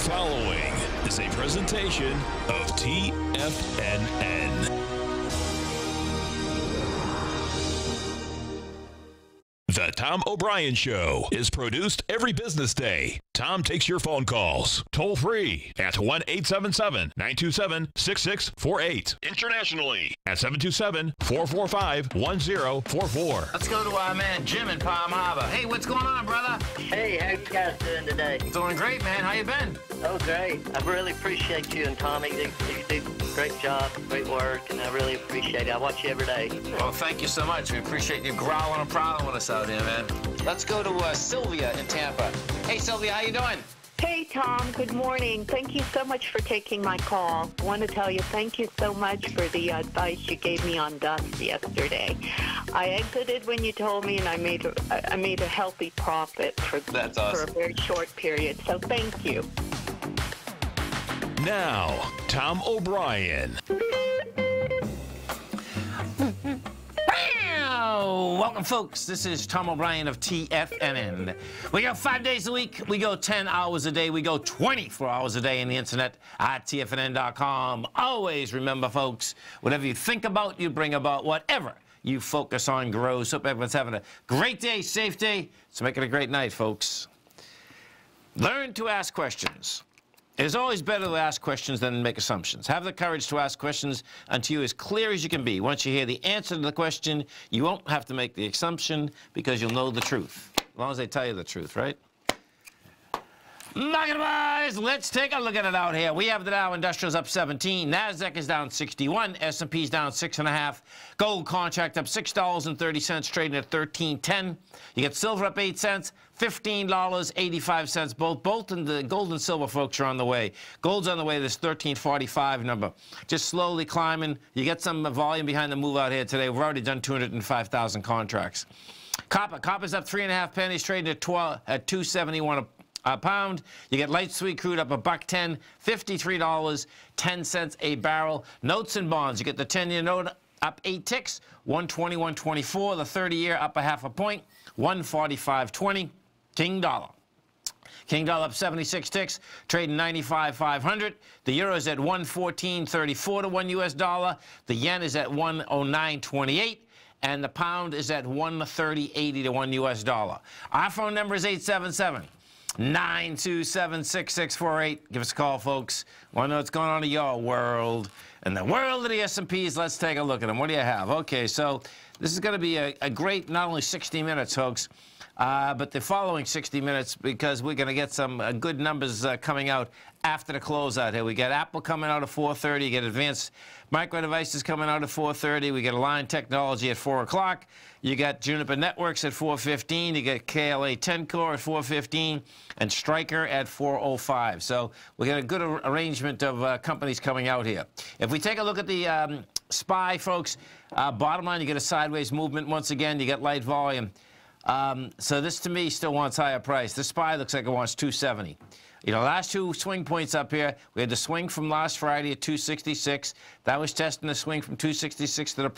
following is a presentation of TFNN. The Tom O'Brien Show is produced every business day. Tom takes your phone calls toll free at 1 877 927 6648. Internationally at 727 445 1044. Let's go to our man Jim in Palm Harbor. Hey, what's going on, brother? Hey, how you guys doing today? Doing great, man. How you been? Oh, great. I really appreciate you and Tommy. You, you do a great job, great work, and I really appreciate it. I watch you every day. Well, thank you so much. We appreciate you growling and prowling with us out here, man. Let's go to uh, Sylvia in Tampa. Hey, Sylvia, how you doing? Hey, Tom. Good morning. Thank you so much for taking my call. I want to tell you thank you so much for the advice you gave me on dust yesterday. I exited when you told me, and I made a, I made a healthy profit for, That's for a very short period. So thank you. Now, Tom O'Brien. Welcome, folks. This is Tom O'Brien of TFNN. We go five days a week. We go 10 hours a day. We go 24 hours a day in the internet at TFNN.com. Always remember, folks, whatever you think about, you bring about. Whatever you focus on grows. Hope everyone's having a great day, safe day. So make it a great night, folks. Learn to ask questions. It is always better to ask questions than make assumptions. Have the courage to ask questions until you're as clear as you can be. Once you hear the answer to the question, you won't have to make the assumption because you'll know the truth. As long as they tell you the truth, right? Market wise, let's take a look at it out here. We have the Dow Industrials up 17, Nasdaq is down 61, S&P's down six and a half, gold contract up six dollars and thirty cents, trading at 13.10. You get silver up eight cents, fifteen dollars eighty-five cents. Both, both in the gold and silver folks are on the way. Gold's on the way. This 13.45 number, just slowly climbing. You get some volume behind the move out here today. We've already done 205,000 contracts. Copper, copper's up three and a half pennies, trading at 12 at 271 a a pound. You get light sweet crude up a buck ten, fifty-three dollars ten cents a barrel. Notes and bonds. You get the ten-year note up eight ticks, one twenty, one twenty-four. The thirty-year up a half a point, one forty-five twenty. King dollar. King dollar up 76 ticks, trading 95 500. The euro is at 114.34 to 1 US dollar. The yen is at 109.28 and the pound is at 130.80 to 1 US dollar. Our phone number is 877 927 6648. Give us a call, folks. Want to know what's going on in your world. In the world of the S&Ps, let's take a look at them. What do you have? Okay, so this is going to be a, a great, not only 60 minutes, folks, uh, but the following 60 minutes because we're going to get some uh, good numbers uh, coming out after the closeout here. We got Apple coming out at 4.30. You get Advanced Micro Devices coming out at 4.30. We get Align Technology at 4 o'clock. You got Juniper Networks at 4.15. You get KLA-Tencor at 4.15 and Stryker at 4.05. So we got a good ar- arrangement of uh, companies coming out here. If we take a look at the um, SPY, folks, uh, bottom line, you get a sideways movement. Once again, you get light volume. Um, so this, to me, still wants higher price. This SPY looks like it wants 270. You know, last two swing points up here, we had the swing from last Friday at 266. That was testing the swing from 266 to the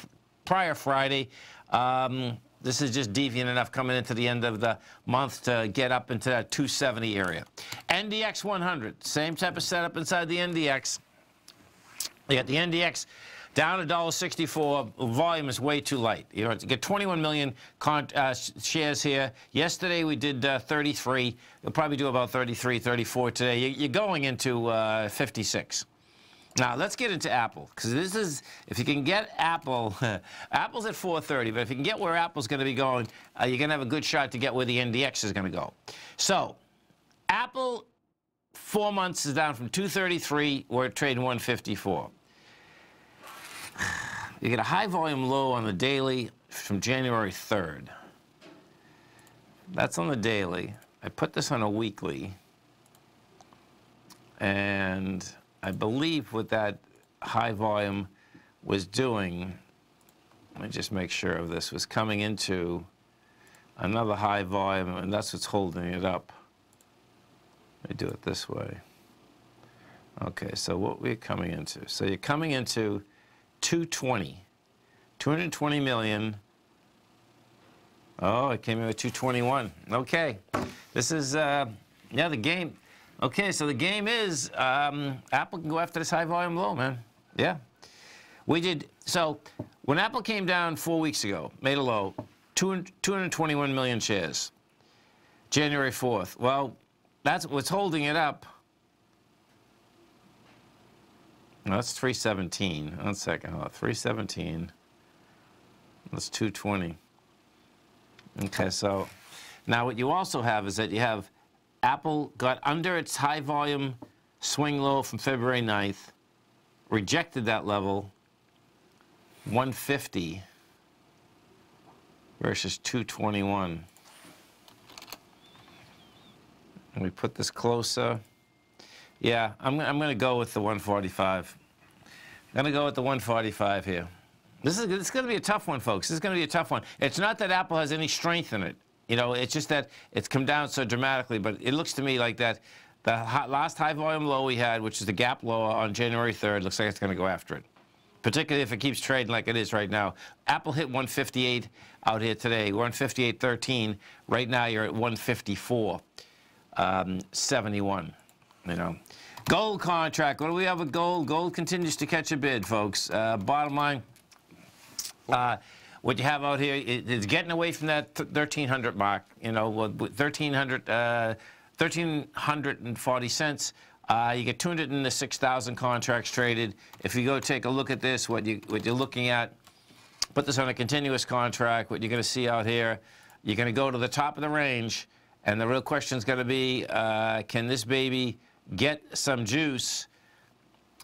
prior Friday. Um, this is just deviant enough coming into the end of the month to get up into that 270 area. NDX 100, same type of setup inside the NDX. You got the NDX down $1.64. Volume is way too light. You know, you get 21 million uh, shares here. Yesterday we did uh, 33. You'll probably do about 33, 34 today. You- You're going into uh, 56. Now let's get into Apple because this is if you can get Apple, Apple's at 430, but if you can get where Apple's going to be going, uh, you're going to have a good shot to get where the NDX is going to go. So, Apple, four months is down from 233. We're trading 154. You get a high volume low on the daily from January 3rd. That's on the daily. I put this on a weekly. And I believe what that high volume was doing, let me just make sure of this, was coming into another high volume, and that's what's holding it up. Let me do it this way. Okay, so what we're coming into. So you're coming into 220, 220 million. Oh, it came in with 221. Okay, this is, uh, yeah, the game. Okay, so the game is um, Apple can go after this high volume low, man. Yeah. We did, so when Apple came down four weeks ago, made a low, 221 million shares, January 4th. Well, that's what's holding it up. No, that's 317. One second, hold on. 317. That's 220. Okay, so now what you also have is that you have Apple got under its high volume swing low from February 9th, rejected that level, 150 versus 221. And we put this closer. Yeah, I'm, I'm going to go with the 145. I'm going to go with the 145 here. This is, is going to be a tough one, folks. This is going to be a tough one. It's not that Apple has any strength in it. You know, it's just that it's come down so dramatically, but it looks to me like that the last high volume low we had, which is the gap low on January 3rd, looks like it's going to go after it, particularly if it keeps trading like it is right now. Apple hit 158 out here today, 158.13. Right now you're at 154.71, um, you know. Gold contract, what do we have with gold? Gold continues to catch a bid, folks. Uh, bottom line, uh, what you have out here is getting away from that 1300 mark, you know, 1300, uh, 1340 cents. Uh, you get 206,000 contracts traded. If you go take a look at this, what, you, what you're looking at, put this on a continuous contract, what you're going to see out here, you're going to go to the top of the range, and the real question is going to be, uh, can this baby get some juice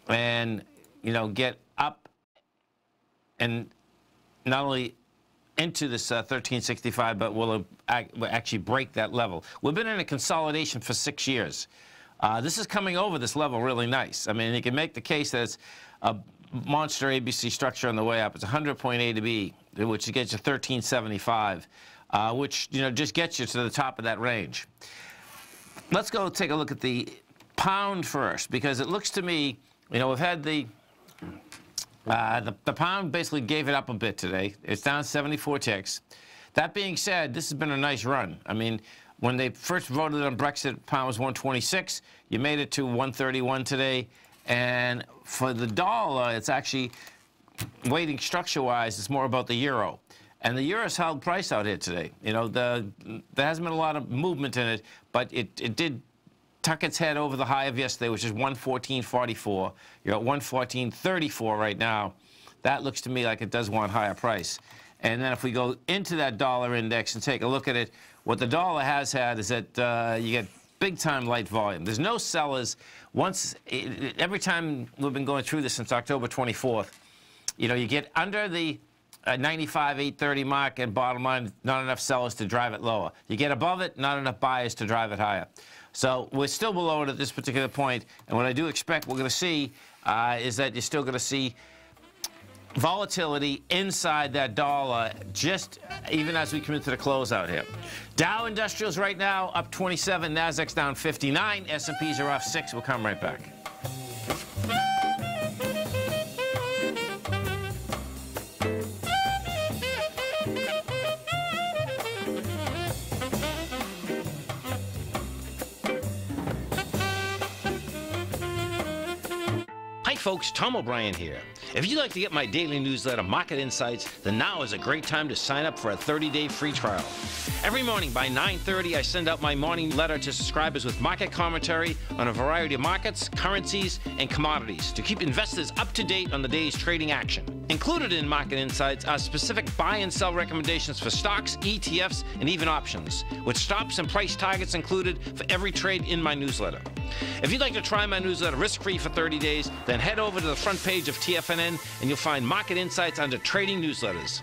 and, you know, get up and not only into this uh, 1365, but will actually break that level. We've been in a consolidation for six years. Uh, this is coming over this level really nice. I mean, you can make the case that it's a monster ABC structure on the way up. It's 100.A to B, which gets you 1375, uh, which you know just gets you to the top of that range. Let's go take a look at the pound first, because it looks to me, you know, we've had the uh, the, the, pound basically gave it up a bit today. It's down 74 ticks. That being said, this has been a nice run. I mean, when they first voted on Brexit, pound was 126. You made it to 131 today. And for the dollar, it's actually weighting structure-wise, it's more about the euro. And the euro's held price out here today. You know, the, there hasn't been a lot of movement in it, but it, it did tuck its head over the high of yesterday, which is 114.44. You're at 114.34 right now. That looks to me like it does want higher price. And then if we go into that dollar index and take a look at it, what the dollar has had is that uh, you get big time light volume. There's no sellers. Once, every time we've been going through this since October 24th, you know, you get under the uh, 95, 830 mark, and bottom line, not enough sellers to drive it lower. You get above it, not enough buyers to drive it higher. So we're still below it at this particular point. And what I do expect we're going to see uh, is that you're still going to see volatility inside that dollar just even as we come into the closeout here. Dow Industrials right now up 27, Nasdaq's down 59, S&Ps are off 6. We'll come right back. Folks, Tom O'Brien here. If you'd like to get my daily newsletter, Market Insights, then now is a great time to sign up for a 30-day free trial. Every morning by 9.30, I send out my morning letter to subscribers with market commentary on a variety of markets, currencies, and commodities to keep investors up to date on the day's trading action. Included in Market Insights are specific buy and sell recommendations for stocks, ETFs, and even options, with stops and price targets included for every trade in my newsletter. If you'd like to try my newsletter risk-free for 30 days, then head over to the front page of TFNN and you'll find market insights under trading newsletters.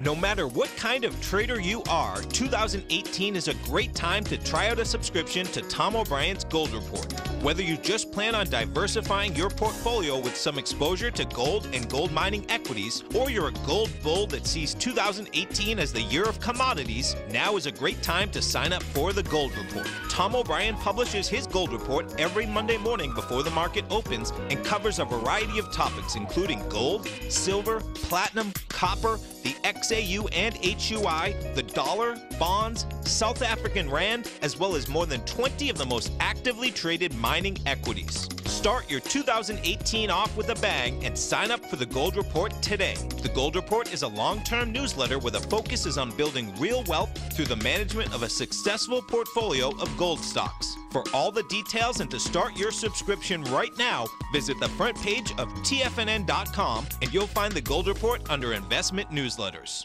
No matter what kind of trader you are, 2018 is a great time to try out a subscription to Tom O'Brien's Gold Report. Whether you just plan on diversifying your portfolio with some exposure to gold and gold mining equities, or you're a gold bull that sees 2018 as the year of commodities, now is a great time to sign up for the Gold Report. Tom O'Brien publishes his Gold Report every Monday morning before the market opens and covers a variety of topics, including gold, silver, platinum, copper, the XAU and HUI, the dollar, bonds, South African Rand, as well as more than 20 of the most actively traded mining equities. Start your 2018 off with a bang and sign up for the Gold Report today. The Gold Report is a long term newsletter where the focus is on building real wealth through the management of a successful portfolio of gold stocks. For all the details and to start your subscription right now, visit the front page of TFNN.com and you'll find the Gold Report under Investment Newsletters.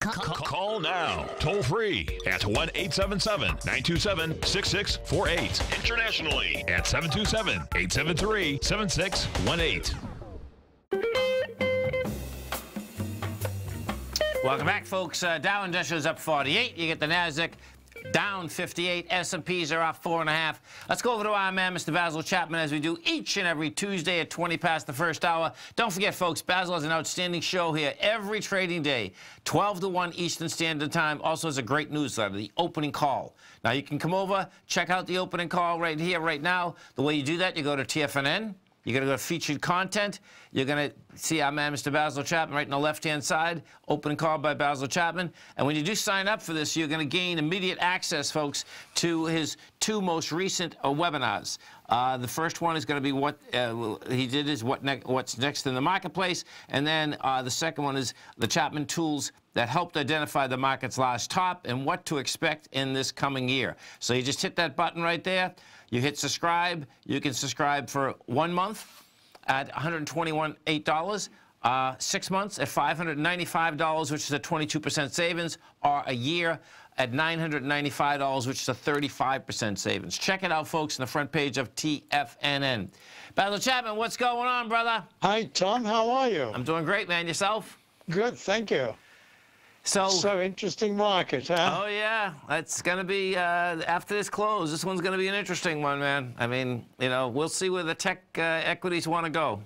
Call now, toll free at 1 877 927 6648. Internationally at 727 873 7618. Welcome back, folks. Uh, Dow Industrials up 48. You get the Nasdaq down 58. S&Ps are off four and a half. Let's go over to our man, Mr. Basil Chapman, as we do each and every Tuesday at 20 past the first hour. Don't forget, folks, Basil has an outstanding show here every trading day, 12 to 1 Eastern Standard Time. Also has a great newsletter, The Opening Call. Now, you can come over, check out the opening call right here, right now. The way you do that, you go to TFNN. You're going to go to featured content. You're going to see our man, Mr. Basil Chapman, right on the left-hand side, open call by Basil Chapman. And when you do sign up for this, you're going to gain immediate access, folks, to his two most recent uh, webinars. Uh, the first one is going to be what uh, he did is what ne what's next in the marketplace, and then uh, the second one is the Chapman tools that helped identify the market's last top and what to expect in this coming year. So you just hit that button right there. You hit subscribe. You can subscribe for one month at $121.8. Uh, six months at $595, which is a 22% savings, or a year at $995, which is a 35% savings. Check it out, folks, on the front page of TFNN. Basil Chapman, what's going on, brother? Hi, Tom. How are you? I'm doing great, man. Yourself? Good, thank you. So, so interesting market, huh? Oh yeah, it's going to be uh, after this close. This one's going to be an interesting one, man. I mean, you know, we'll see where the tech uh, equities want to go.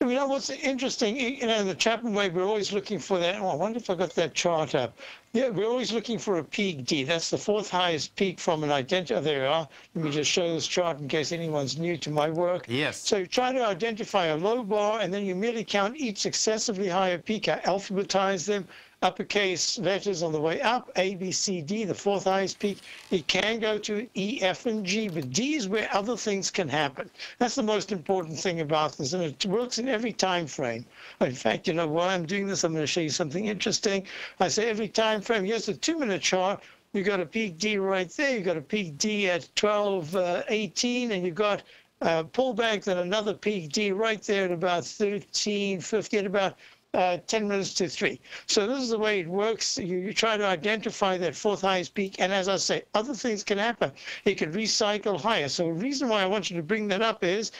You know what's interesting? You know, the Chapman Wave, we're always looking for that. Oh, I wonder if I got that chart up. Yeah, we're always looking for a peak D. That's the fourth highest peak from an identity. Oh, there we are. Let me just show this chart in case anyone's new to my work. Yes. So you try to identify a low bar, and then you merely count each successively higher peak. I alphabetize them uppercase letters on the way up, A, B, C, D, the fourth highest peak. It can go to E, F, and G, but D is where other things can happen. That's the most important thing about this, and it works in every time frame. In fact, you know, while I'm doing this, I'm going to show you something interesting. I say every time frame, here's a two-minute chart. You got a peak D right there. You got a peak D at 12, uh, 18, and you got uh, pullback, then another peak D right there at about 13, 15, at about uh, 10 minutes to 3. So this is the way it works. You, you, try to identify that fourth highest peak. And as I say, other things can happen. It can recycle higher. So the reason why I want you to bring that up is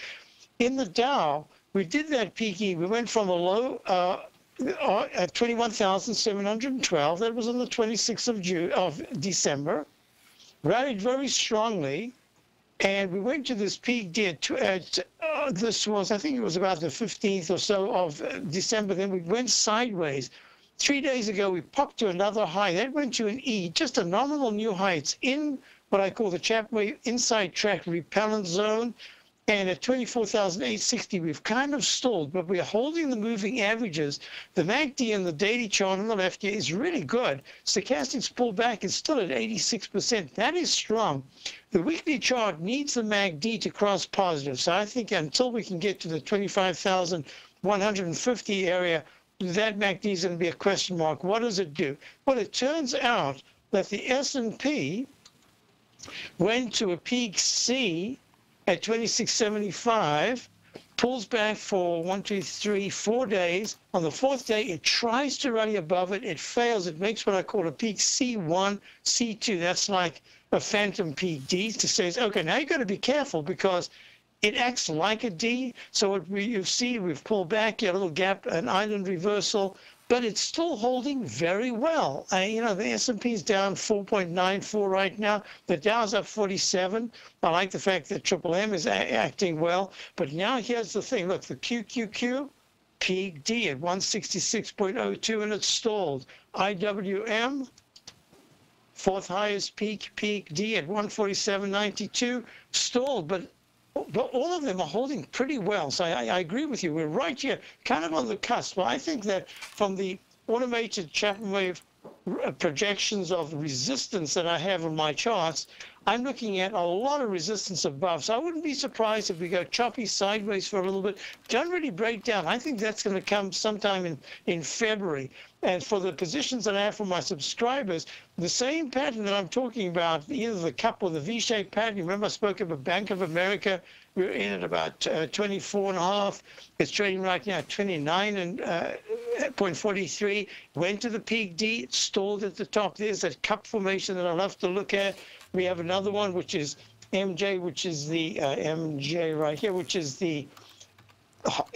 in the Dow, we did that peaking. We went from a low uh, uh at 21,712. That was on the 26th of June of December. Rallied very strongly and we went to this peak at, at uh, this was, I think it was about the 15th or so of uh, December. Then we went sideways. Three days ago, we popped to another high. That went to an E, just a nominal new high. It's in what I call the Chapman inside track repellent zone. And at 24,860, we've kind of stalled, but we're holding the moving averages. The MACD and the daily chart on the left here is really good. Stochastic's pulled back is still at 86%. That is strong. The weekly chart needs the MACD to cross positive. So I think until we can get to the 25,150 area, that MACD is going to be a question mark. What does it do? Well, it turns out that the S&P went to a peak C at 2675, pulls back for one, two, three, four days. On the fourth day, it tries to rally above it. It fails. It makes what I call a peak C1, C2. That's like a phantom peak D to say, okay, now you've got to be careful because it acts like a D. So what we, you see, we've pulled back a little gap, an island reversal but it's still holding very well. You know, the S&P is down 4.94 right now. The Dow's up 47. I like the fact that Triple M is acting well. But now here's the thing. Look, the QQQ, peak D at 166.02, and it's stalled. IWM, fourth highest peak, peak D at 147.92, stalled. But but all of them are holding pretty well. So I, I, agree with you. We're right here, kind of on the cusp. But I think that from the automated Chapman wave uh, projections of resistance that I have on my charts, I'm looking at a lot of resistance above. So I wouldn't be surprised if we go choppy sideways for a little bit. Don't really break down. I think that's going to come sometime in, in February. And for the positions that I have for my subscribers, the same pattern that I'm talking about, either the cup or the V-shaped pattern. Remember I spoke of a Bank of America. We are in at about uh, 24 and a half. It's trading right now at 29 and uh, 0.43. Went to the peak D, stalled at the top. There's that cup formation that I love to look at. We have another one, which is MJ, which is the uh, MJ right here, which is the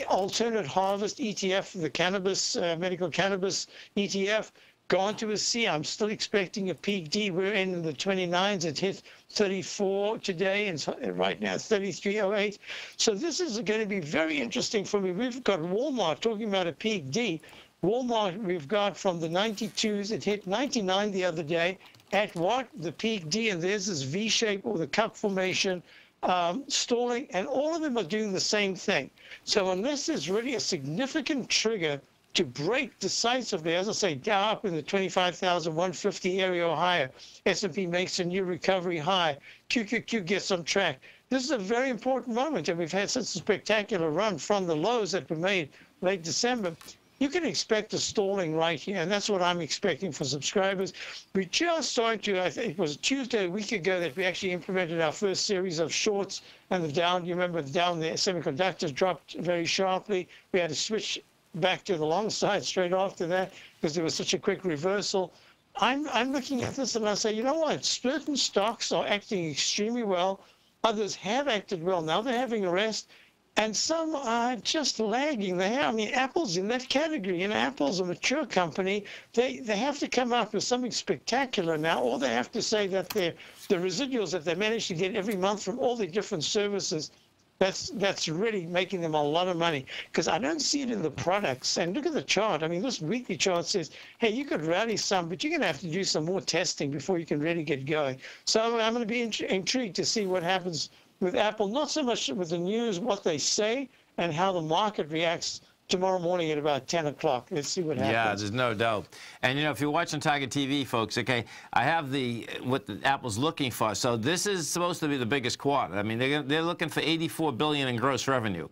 alternate harvest ETF, the cannabis, uh, medical cannabis ETF, gone to a C. I'm still expecting a peak D. We're in the 29s. It hit 34 today, and right now 33.08. So this is going to be very interesting for me. We've got Walmart talking about a peak D. Walmart, we've got from the 92s. It hit 99 the other day. At what? The peak D, and there's this V shape or the cup formation um, stalling, and all of them are doing the same thing. So unless there's really a significant trigger to break decisively, as I say, down up in the 25,150 area or higher, S&P makes a new recovery high, QQQ gets on track. This is a very important moment, and we've had such a spectacular run from the lows that were made late December you can expect a stalling right here, and that's what I'm expecting for subscribers. We just started to, I think it was Tuesday, a week ago, that we actually implemented our first series of shorts, and the down, you remember the down the semiconductors dropped very sharply. We had to switch back to the long side straight after that because there was such a quick reversal. I'm, I'm looking at this and I say, you know what? Certain stocks are acting extremely well. Others have acted well. Now they're having a rest and some are just lagging. They have, I mean, Apple's in that category. And Apple's a mature company. They they have to come up with something spectacular now, or they have to say that the the residuals that they manage to get every month from all the different services. That's that's really making them a lot of money because I don't see it in the products. And look at the chart. I mean, this weekly chart says, hey, you could rally some, but you're going to have to do some more testing before you can really get going. So I'm going to be intrigued to see what happens with Apple, not so much with the news, what they say, and how the market reacts tomorrow morning at about 10 o'clock. Let's see what happens. Yeah, there's no doubt. And, you know, if you're watching Tiger TV, folks, okay, I have the what the Apple's looking for. So this is supposed to be the biggest quarter. I mean, they're, they're looking for 84 billion in gross revenue.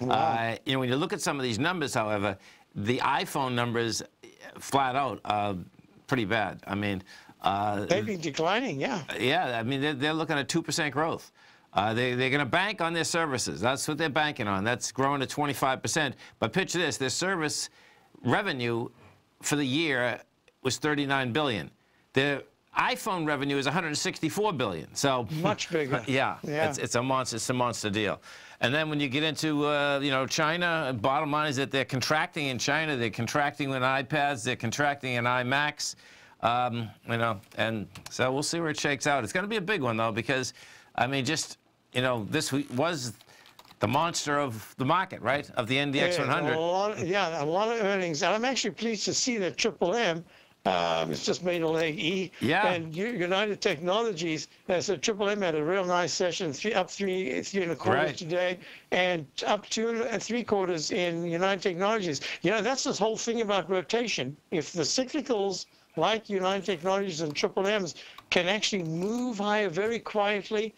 Wow. Uh, you know, when you look at some of these numbers, however, the iPhone numbers, flat out, are pretty bad. I mean... Uh, They've been declining, yeah. Yeah, I mean, they're, they're looking at 2% growth. Uh, they, they're going to bank on their services. That's what they're banking on. That's growing to 25%. But picture this, their service revenue for the year was 39 billion. Their iPhone revenue is 164 billion. So much bigger. Yeah, yeah. It's, it's, a monster. It's a monster deal. And then when you get into uh, you know China, bottom line is that they're contracting in China. They're contracting with iPads. They're contracting in iMacs. Um, you know, and so we'll see where it shakes out. It's going to be a big one though because, I mean, just you know, this was the monster of the market, right? Of the NDX Yeah, 100. A lot, yeah, a lot of earnings. And I'm actually pleased to see that Triple M um, it's just made a leg E. Yeah. And United Technologies, uh, so Triple M had a real nice session, three, up three, three and a quarter Right. today, and up two and three quarters in United Technologies. You know, that's this whole thing about rotation. If the cyclicals like United Technologies and Triple M's can actually move higher very quietly,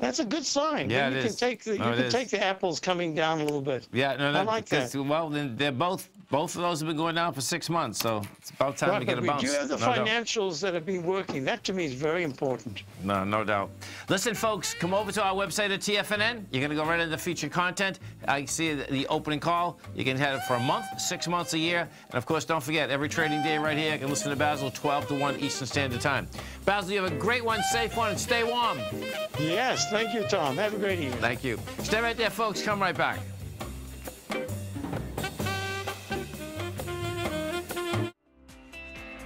that's a good sign. Yeah, Then it you can is. take the you it can take the apples coming down a little bit. Yeah, no, I like that. Well, then they're both both of those have been going down for six months, so it's about time Right, to get a we bounce. do have the no, doubt. financials that have been working. That to me is very important. No, no doubt. Listen, folks, come over to our website at TFNN. You're going to go right into the featured content. I see the, the opening call. You can have it for a month, six months, a year. And of course, don't forget, every trading day right here, you can listen to Basil 12 to 1 Eastern Standard Time. Basil, you have a great one, safe one, and stay warm. Yes, thank you, Tom. Have a great evening. Thank you. Stay right there, folks. Come right back.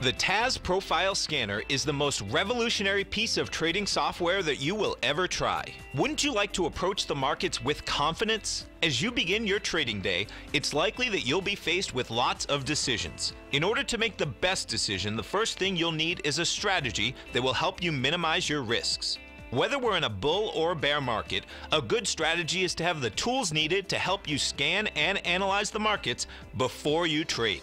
The TAS Profile Scanner is the most revolutionary piece of trading software that you will ever try. Wouldn't you like to approach the markets with confidence? As you begin your trading day, it's likely that you'll be faced with lots of decisions. In order to make the best decision, the first thing you'll need is a strategy that will help you minimize your risks. Whether we're in a bull or bear market, a good strategy is to have the tools needed to help you scan and analyze the markets before you trade.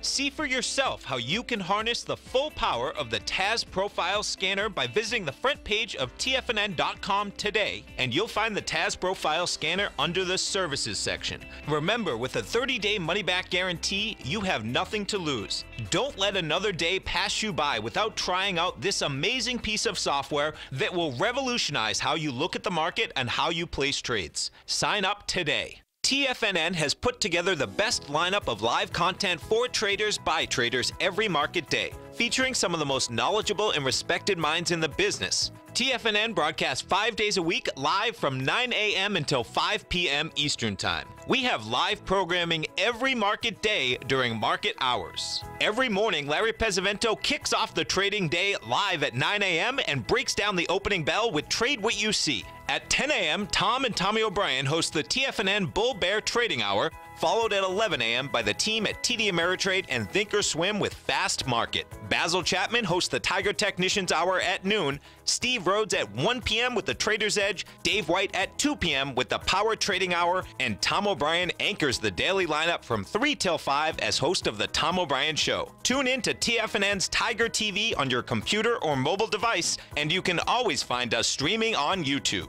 See for yourself how you can harness the full power of the TAS Profile Scanner by visiting the front page of TFNN.com today, and you'll find the TAS Profile Scanner under the Services section. Remember, with a 30 day money back guarantee, you have nothing to lose. Don't let another day pass you by without trying out this amazing piece of software that will revolutionize how you look at the market and how you place trades. Sign up today. TFNN has put together the best lineup of live content for traders by traders every market day, featuring some of the most knowledgeable and respected minds in the business. TFNN broadcasts five days a week live from 9 a.m. until 5 p.m. Eastern Time. We have live programming every market day during market hours. Every morning, Larry Pesavento kicks off the trading day live at 9 a.m. and breaks down the opening bell with Trade What You See. At 10 a.m., Tom and Tommy O'Brien host the TFNN Bull Bear Trading Hour, followed at 11 a.m. by the team at TD Ameritrade and Thinkorswim with Fast Market. Basil Chapman hosts the Tiger Technicians Hour at noon, Steve Rhodes at 1 p.m. with the Trader's Edge, Dave White at 2 p.m. with the Power Trading Hour, and Tom O'Brien anchors the daily lineup from 3 till 5 as host of the Tom O'Brien Show. Tune in to TFNN's Tiger TV on your computer or mobile device, and you can always find us streaming on YouTube.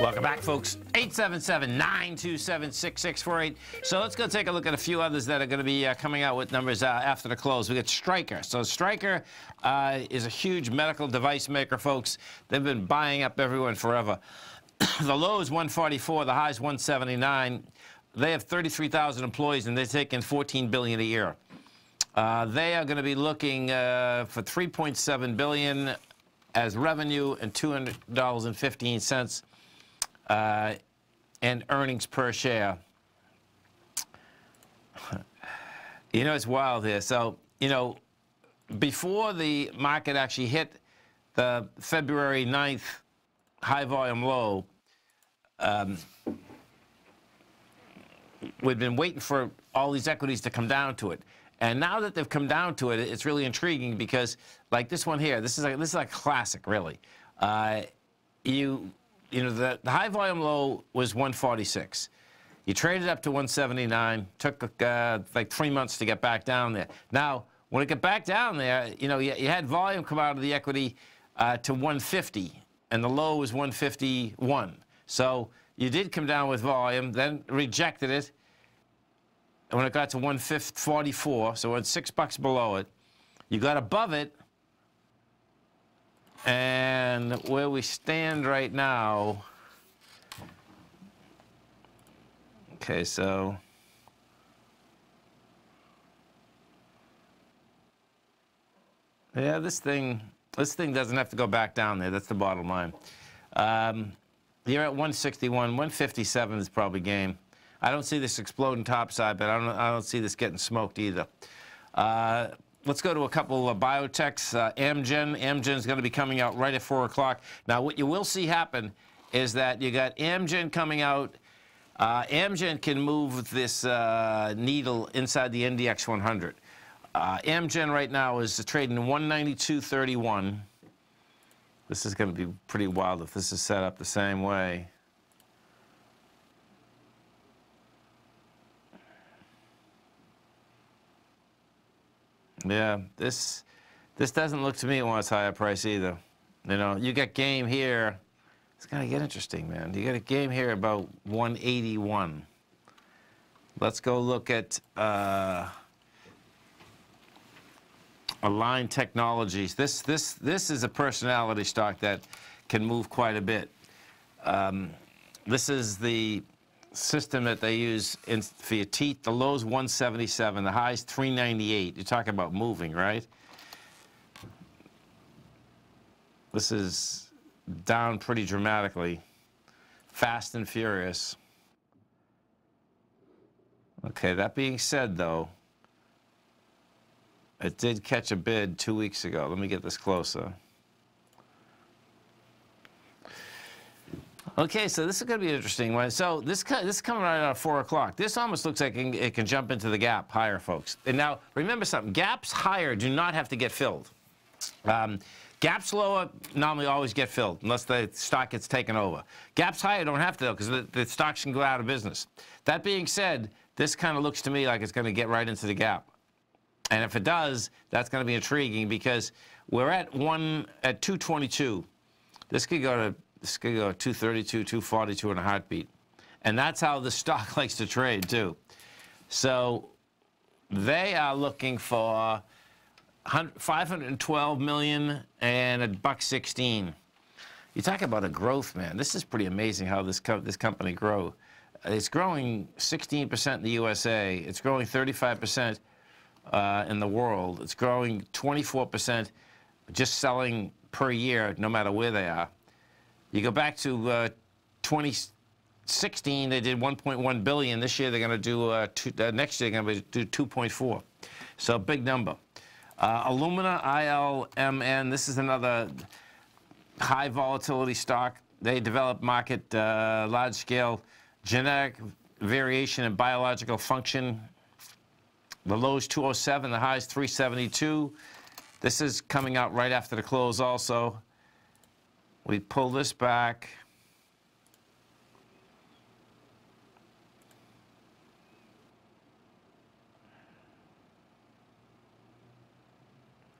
Welcome back, folks. 877-927-6648. So let's go take a look at a few others that are going to be uh, coming out with numbers uh, after the close. We got Stryker. So Stryker uh, is a huge medical device maker, folks. They've been buying up everyone forever. the low is 144. The high is 179. They have 33,000 employees, and they're taking 14 billion a year. Uh, they are going to be looking uh, for 3.7 billion as revenue and $200.15 uh, and earnings per share. You know, it's wild here. So, you know, before the market actually hit the February 9th high volume low, um, we've been waiting for all these equities to come down to it. And now that they've come down to it, it's really intriguing because, like this one here, this is like this is like classic, really. Uh, you, you know, the, the high volume low was 146. You traded up to 179. Took uh, like three months to get back down there. Now, when it got back down there, you know, you, you had volume come out of the equity uh, to 150, and the low was 151. So you did come down with volume, then rejected it. And when it got to 144, so it's six bucks below it, you got above it. And where we stand right now, okay, so yeah, this thing, this thing doesn't have to go back down there. That's the bottom line. Um, you're at 161, 157 is probably game. I don't see this exploding topside, but I don't, I don't see this getting smoked either. Uh, let's go to a couple of biotechs. Uh, Amgen. Amgen is going to be coming out right at 4 o'clock. Now, what you will see happen is that you got Amgen coming out. Uh, Amgen can move this uh, needle inside the NDX 100. Uh, Amgen right now is trading 192.31. This is going to be pretty wild if this is set up the same way. Yeah, this this doesn't look to me wants higher price either. You know, you got game here. It's gonna get interesting, man. You got a game here about 181. Let's go look at uh, Align Technologies. This this this is a personality stock that can move quite a bit. Um, this is the system that they use in, for your teeth. The low's 177, the high's 398. You're talking about moving, right? This is down pretty dramatically. Fast and furious. Okay, that being said, though, it did catch a bid two weeks ago. Let me get this closer. Okay, so this is going to be interesting one. So this this is coming right out of 4 o'clock. This almost looks like it can, it can jump into the gap higher, folks. And now, remember something. Gaps higher do not have to get filled. Um, gaps lower normally always get filled unless the stock gets taken over. Gaps higher don't have to, because the, the stocks can go out of business. That being said, this kind of looks to me like it's going to get right into the gap. And if it does, that's going to be intriguing because we're at one at 222. This could go to this could go 232, 242 in a heartbeat. And that's how the stock likes to trade, too. So they are looking for 512 million and a buck 16. You talk about a growth, man. This is pretty amazing how this co this company grow. It's growing 16% in the USA. It's growing 35% uh, in the world. It's growing 24% just selling per year, no matter where they are. You go back to uh, 2016, they did 1.1 billion. This year they're going to do uh, two, uh, next year they're going to do 2.4. So big number. Uh, Illumina ILMN. This is another high volatility stock. They develop market uh, large scale genetic variation in biological function. The low's 207, the high's 372. This is coming out right after the close also. We pull this back.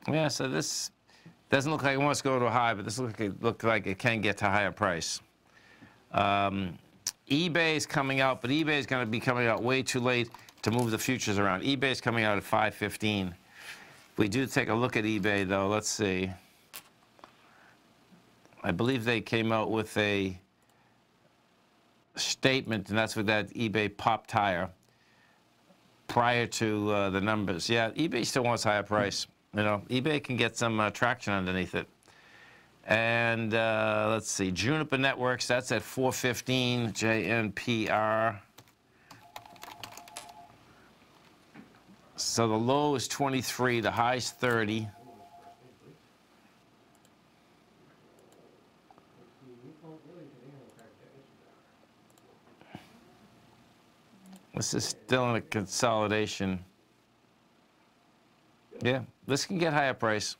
Yeah, so this doesn't look like it wants to go to a high, but this looks like it, look like it can get to a higher price. Um, eBay is coming out, but eBay is going to be coming out way too late to move the futures around. eBay is coming out at 515. If we do take a look at eBay, though, let's see. I believe they came out with a statement, and that's with that eBay pop tire prior to uh, the numbers. Yeah, eBay still wants higher price. You know, eBay can get some uh, traction underneath it. And uh, let's see, Juniper Networks, that's at 415, JNPR. So the low is 23, the high is 30. This is still in a consolidation. Yeah, this can get higher price.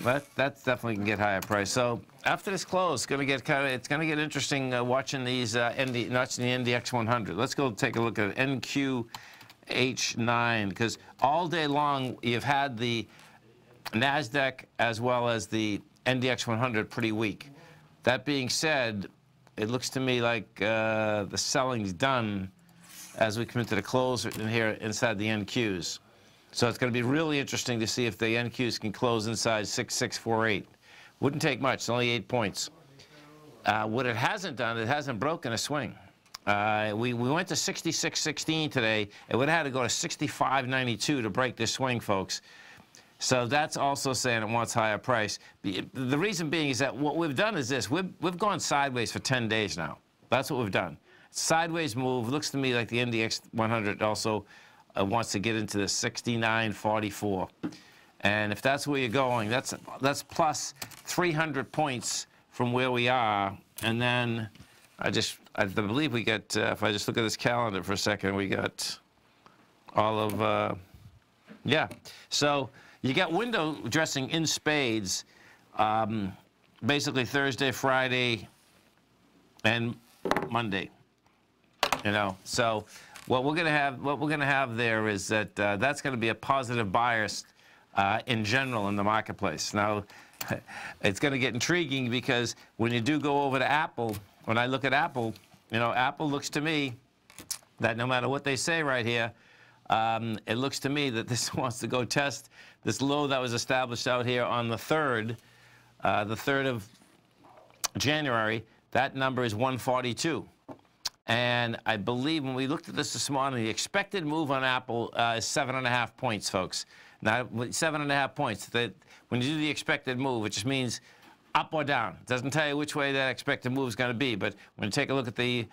That that definitely can get higher price. So after this close, it's gonna get kind of it's gonna get interesting uh, watching these uh, ND, watching the NDX 100. Let's go take a look at NQH9 because all day long you've had the Nasdaq as well as the NDX 100 pretty weak. That being said, it looks to me like uh, the selling's done as we come into the close in here inside the NQs. So it's going to be really interesting to see if the NQs can close inside 6648. Wouldn't take much, it's only eight points. Uh, what it hasn't done, it hasn't broken a swing. Uh, we, we went to 66.16 today. It would have had to go to 65.92 to break this swing, folks. So that's also saying it wants higher price. The reason being is that what we've done is this. We've, we've gone sideways for 10 days now. That's what we've done. Sideways move. Looks to me like the NDX 100 also uh, wants to get into the 69.44. And if that's where you're going, that's, that's plus 300 points from where we are. And then I just, I believe we get, uh, if I just look at this calendar for a second, we got all of, uh, yeah. So you got window dressing in spades, um, basically Thursday, Friday, and Monday. You know, so what we're gonna have, what we're gonna have there is that uh, that's gonna be a positive bias uh, in general in the marketplace. Now, it's gonna get intriguing because when you do go over to Apple, when I look at Apple, you know, Apple looks to me that no matter what they say right here, um, it looks to me that this wants to go test this low that was established out here on the 3rd, uh, the 3rd of January. That number is 142. And I believe when we looked at this this morning, the expected move on Apple uh, is seven and a half points, folks. Now, seven and a half points. That when you do the expected move, it just means up or down. It doesn't tell you which way that expected move is going to be. But when you take a look at the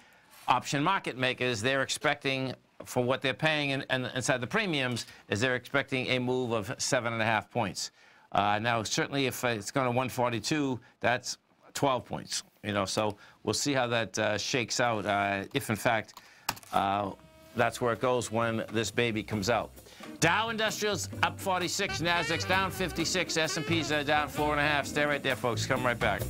option market makers, they're expecting for what they're paying in, in, inside the premiums is they're expecting a move of seven and a half points. Uh, now, certainly if it's going to 142, that's 12 points. You know, so we'll see how that uh, shakes out. Uh, if in fact uh, that's where it goes when this baby comes out. Dow Industrials up 46, Nasdaq's down 56, S&P's down four and a half. Stay right there, folks. Come right back.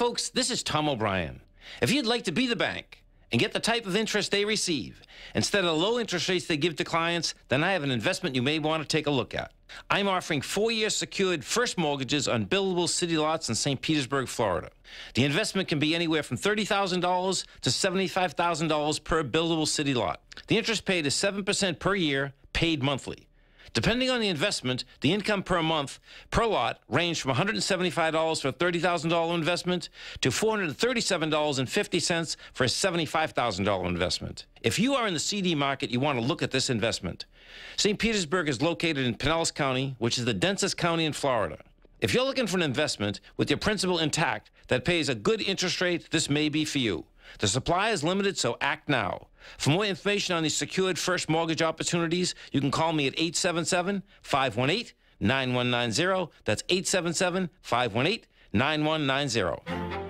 Folks, this is Tom O'Brien. If you'd like to be the bank and get the type of interest they receive instead of the low interest rates they give to clients, then I have an investment you may want to take a look at. I'm offering four year secured first mortgages on buildable city lots in St. Petersburg, Florida. The investment can be anywhere from $30,000 to $75,000 per buildable city lot. The interest paid is 7% per year, paid monthly. Depending on the investment, the income per month per lot ranged from $175 for a $30,000 investment to $437.50 for a $75,000 investment. If you are in the CD market, you want to look at this investment. St. Petersburg is located in Pinellas County, which is the densest county in Florida. If you're looking for an investment with your principal intact that pays a good interest rate, this may be for you. The supply is limited, so act now. For more information on these secured first mortgage opportunities, you can call me at 877 518 9190. That's 877 518 9190.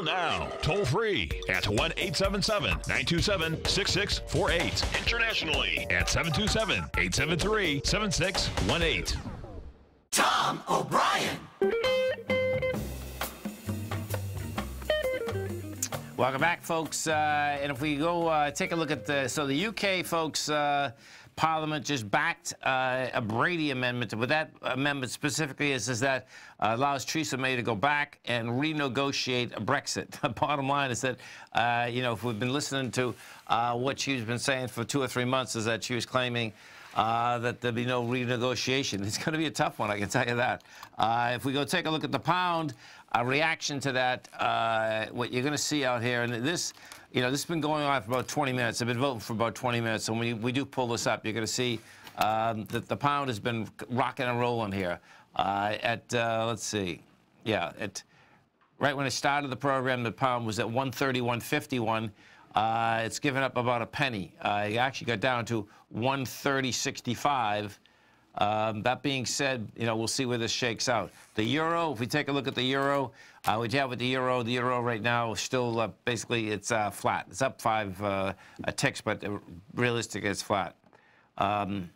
Call now, toll free at 1 877 927 6648. Internationally at 727 873 7618. Tom O'Brien. Welcome back, folks. Uh, and if we go uh, take a look at the so the UK folks. Uh, Parliament just backed uh, a Brady amendment. What that amendment specifically is, is that uh, allows Theresa May to go back and renegotiate a Brexit. The bottom line is that, uh, you know, if we've been listening to uh, what she's been saying for two or three months, is that she was claiming uh, that there'll be no renegotiation. It's going to be a tough one, I can tell you that. Uh, if we go take a look at the pound, a reaction to that, uh, what you're going to see out here, and this, you know, this has been going on for about 20 minutes. I've been voting for about 20 minutes. So when we, we do pull this up, you're going to see um, that the pound has been rocking and rolling here. Uh, at, uh, let's see, yeah, at, right when I started the program, the pound was at 131.51. Uh, it's given up about a penny. Uh, it actually got down to 130.65. Um, that being said, you know, we'll see where this shakes out. The euro, if we take a look at the euro, uh, what you have with the euro, the euro right now is still uh, basically it's uh, flat. It's up five uh, ticks, but realistic it's flat. Um,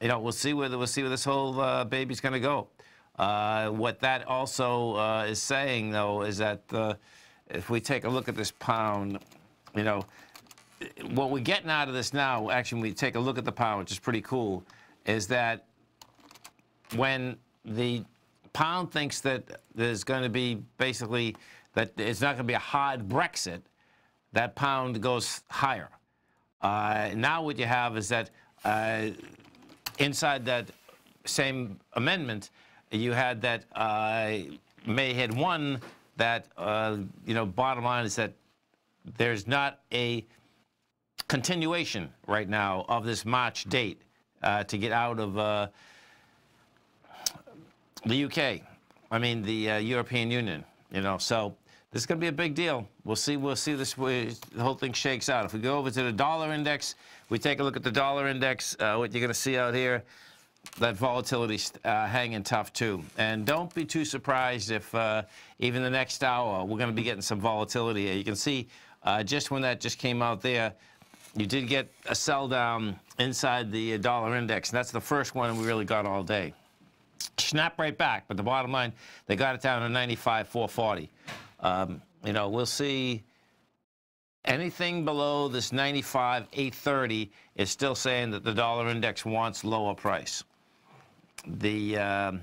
you know, we'll see where the, we'll see where this whole uh, baby's going to go. Uh, what that also uh, is saying, though, is that if we take a look at this pound, you know, what we're getting out of this now, actually, when we take a look at the pound, which is pretty cool, is that when the pound thinks that there's going to be basically that it's not going to be a hard Brexit, that pound goes higher. Uh, now what you have is that uh, inside that same amendment, you had that uh, May had won that, uh, you know, bottom line is that there's not a continuation right now of this March date uh, to get out of uh, the UK, I mean the uh, European Union, you know, so this is going to be a big deal. We'll see. We'll see this way the whole thing shakes out. If we go over to the dollar index, we take a look at the dollar index. Uh, what you're going to see out here, that volatility uh, hanging tough too. And don't be too surprised if uh, even the next hour we're going to be getting some volatility. Here. You can see uh, just when that just came out there, you did get a sell down inside the uh, dollar index, and that's the first one we really got all day snap right back. But the bottom line, they got it down to 95, 440. Um, you know, we'll see anything below this 95, 830 is still saying that the dollar index wants lower price. The um,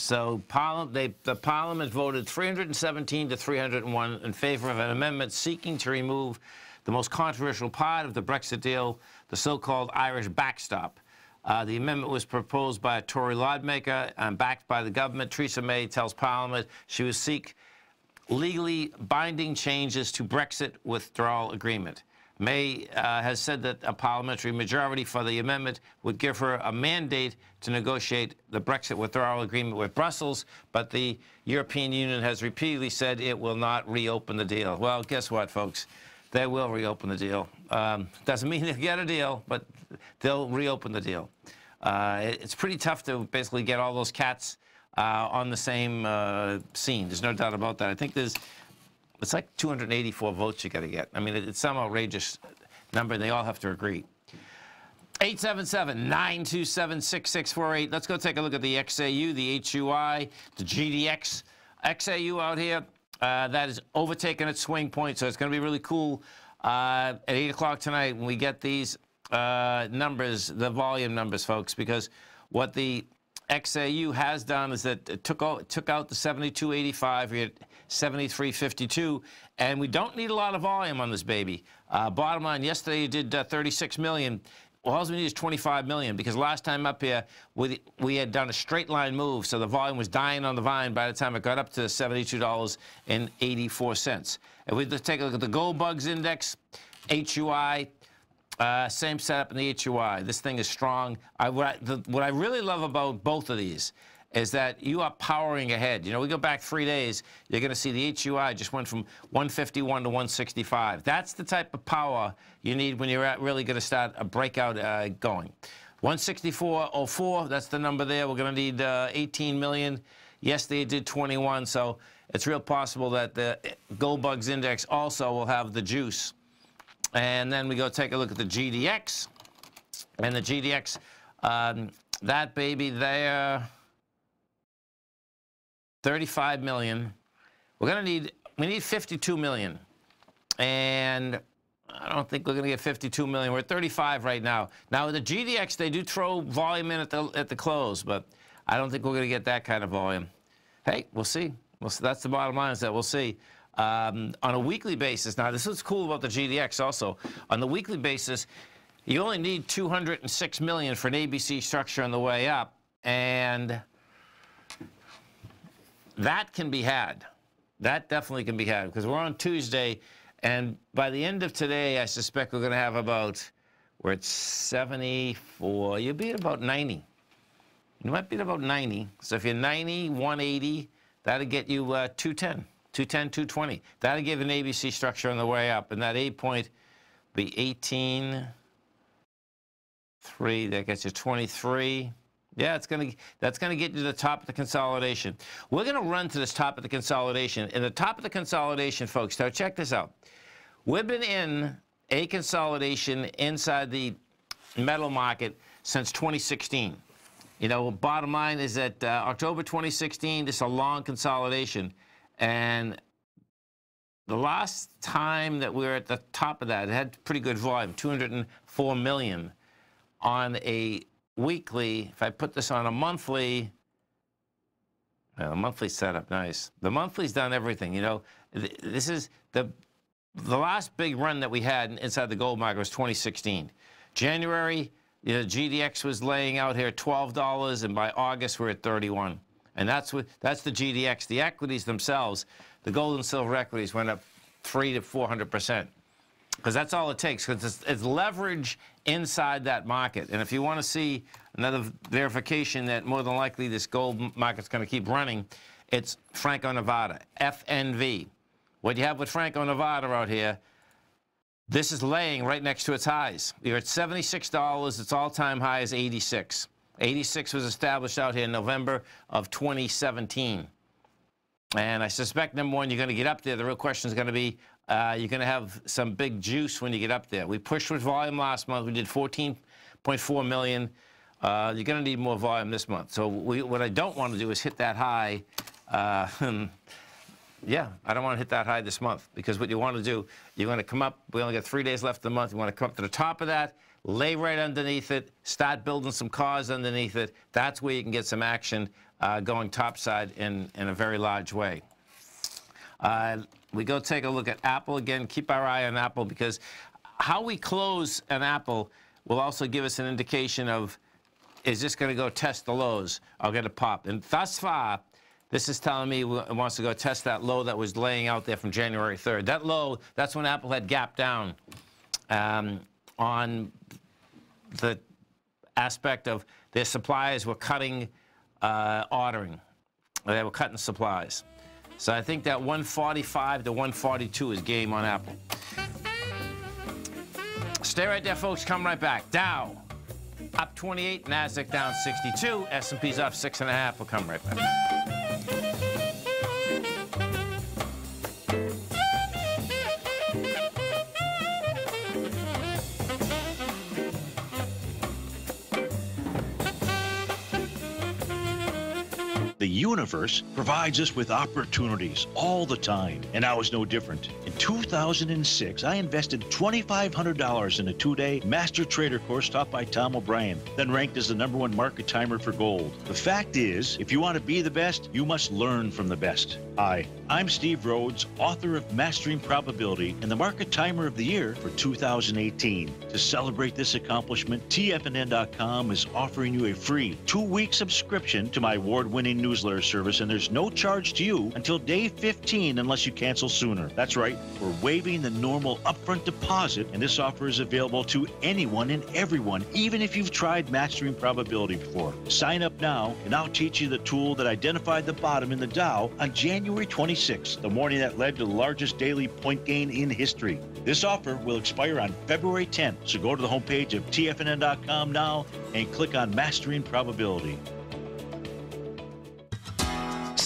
so parliament, they, the Parliament voted 317 to 301 in favor of an amendment seeking to remove the most controversial part of the Brexit deal, the so-called Irish backstop. Uh, the amendment was proposed by a Tory lawmaker and backed by the government. Theresa May tells Parliament she will seek legally binding changes to Brexit withdrawal agreement. May uh, has said that a parliamentary majority for the amendment would give her a mandate to negotiate the Brexit withdrawal agreement with Brussels, but the European Union has repeatedly said it will not reopen the deal. Well, guess what, folks? They will reopen the deal. Um, doesn't mean they'll get a deal, but they'll reopen the deal. Uh, it's pretty tough to basically get all those cats uh, on the same uh, scene. There's no doubt about that. I think there's, it's like 284 votes you got to get. I mean, it's some outrageous number. They all have to agree. 877-927-6648. Let's go take a look at the XAU, the HUI, the GDX. XAU out here, uh, that is overtaking its swing point, so it's going to be really cool uh, at 8 o'clock tonight when we get these uh, numbers, the volume numbers, folks, because what the XAU has done is that it took out, took out the 72.85. We had 73.52, and we don't need a lot of volume on this baby. Uh, bottom line, yesterday you did uh, 36 million. Well, all we need is 25 million because last time up here we, we had done a straight line move, so the volume was dying on the vine by the time it got up to $72.84. And we just take a look at the gold bugs index, HUI, uh, same setup in the HUI. This thing is strong. I, what, I, the, what I really love about both of these is that you are powering ahead. You know, we go back three days, you're going to see the HUI just went from 151 to 165. That's the type of power you need when you're really going to start a breakout uh, going. 164.04, that's the number there. We're going to need uh, 18 million. Yesterday it did 21, so it's real possible that the gold bugs index also will have the juice. And then we go take a look at the GDX. And the GDX, um, that baby there, 35 million. We're going to need, we need 52 million. And I don't think we're going to get 52 million. We're at 35 right now. Now, the GDX, they do throw volume in at the, at the close, but I don't think we're going to get that kind of volume. Hey, we'll see. We'll see. That's the bottom line is that we'll see. Um, on a weekly basis, now this is cool about the GDX also. On the weekly basis, you only need 206 million for an ABC structure on the way up, and that can be had. That definitely can be had because we're on Tuesday, and by the end of today, I suspect we're going to have about, we're at 74. You'll be at about 90. You might be at about 90. So if you're 90, 180, that'll get you uh, 210, 210, 220. That'll give an ABC structure on the way up, and that 8 point be 18, 3, that gets you 23. Yeah, it's gonna that's gonna get you to the top of the consolidation. We're gonna run to this top of the consolidation. In the top of the consolidation, folks, now check this out. We've been in a consolidation inside the metal market since 2016. You know, bottom line is that uh, October 2016, this is a long consolidation. And the last time that we were at the top of that, it had pretty good volume, 204 million on a weekly, if I put this on a monthly, well, the monthly setup, nice. The monthly's done everything, you know. This is the the last big run that we had inside the gold market was 2016. January, you know, GDX was laying out here $12, and by August we're at 31. And that's what that's the GDX. The equities themselves, the gold and silver equities went up three to 400 percent because that's all it takes because it's, it's, leverage inside that market. And if you want to see another verification that more than likely this gold market's going to keep running, it's Franco-Nevada, FNV. What you have with Franco-Nevada out here, this is laying right next to its highs. You're at $76. Its all-time high is 86. 86 was established out here in November of 2017. And I suspect, number one, you're going to get up there. The real question is going to be, uh, you're going to have some big juice when you get up there. We pushed with volume last month. We did 14.4 million. Uh, you're going to need more volume this month. So we, what I don't want to do is hit that high. Uh, yeah, I don't want to hit that high this month because what you want to do, you're going to come up. We only got three days left of the month. You want to come up to the top of that, lay right underneath it, start building some cars underneath it. That's where you can get some action uh, going topside in, in a very large way. We go take a look at Apple again. Keep our eye on Apple because how we close an Apple will also give us an indication of is this going to go test the lows or get a pop. And thus far, this is telling me it wants to go test that low that was laying out there from January 3rd. That low, that's when Apple had gapped down um, on the aspect of their suppliers were cutting uh, ordering. They were cutting supplies. So I think that 145 to 142 is game on Apple. Stay right there, folks. Come right back. Dow up 28, Nasdaq down 62, S&P's up six and a half. We'll come right back. Universe provides us with opportunities all the time, and I was no different. In 2006, I invested $2,500 in a two day master trader course taught by Tom O'Brien, then ranked as the number one market timer for gold. The fact is, if you want to be the best, you must learn from the best. Hi, I'm Steve Rhodes, author of Mastering Probability and the Market Timer of the Year for 2018. To celebrate this accomplishment, TFNN.com is offering you a free two week subscription to my award winning newsletter service, and there's no charge to you until day 15 unless you cancel sooner. That's right, we're waiving the normal upfront deposit, and this offer is available to anyone and everyone, even if you've tried Mastering Probability before. Sign up now, and I'll teach you the tool that identified the bottom in the Dow on January 26th, the morning that led to the largest daily point gain in history. This offer will expire on February 10th, so go to the homepage of TFNN.com now and click on Mastering Probability.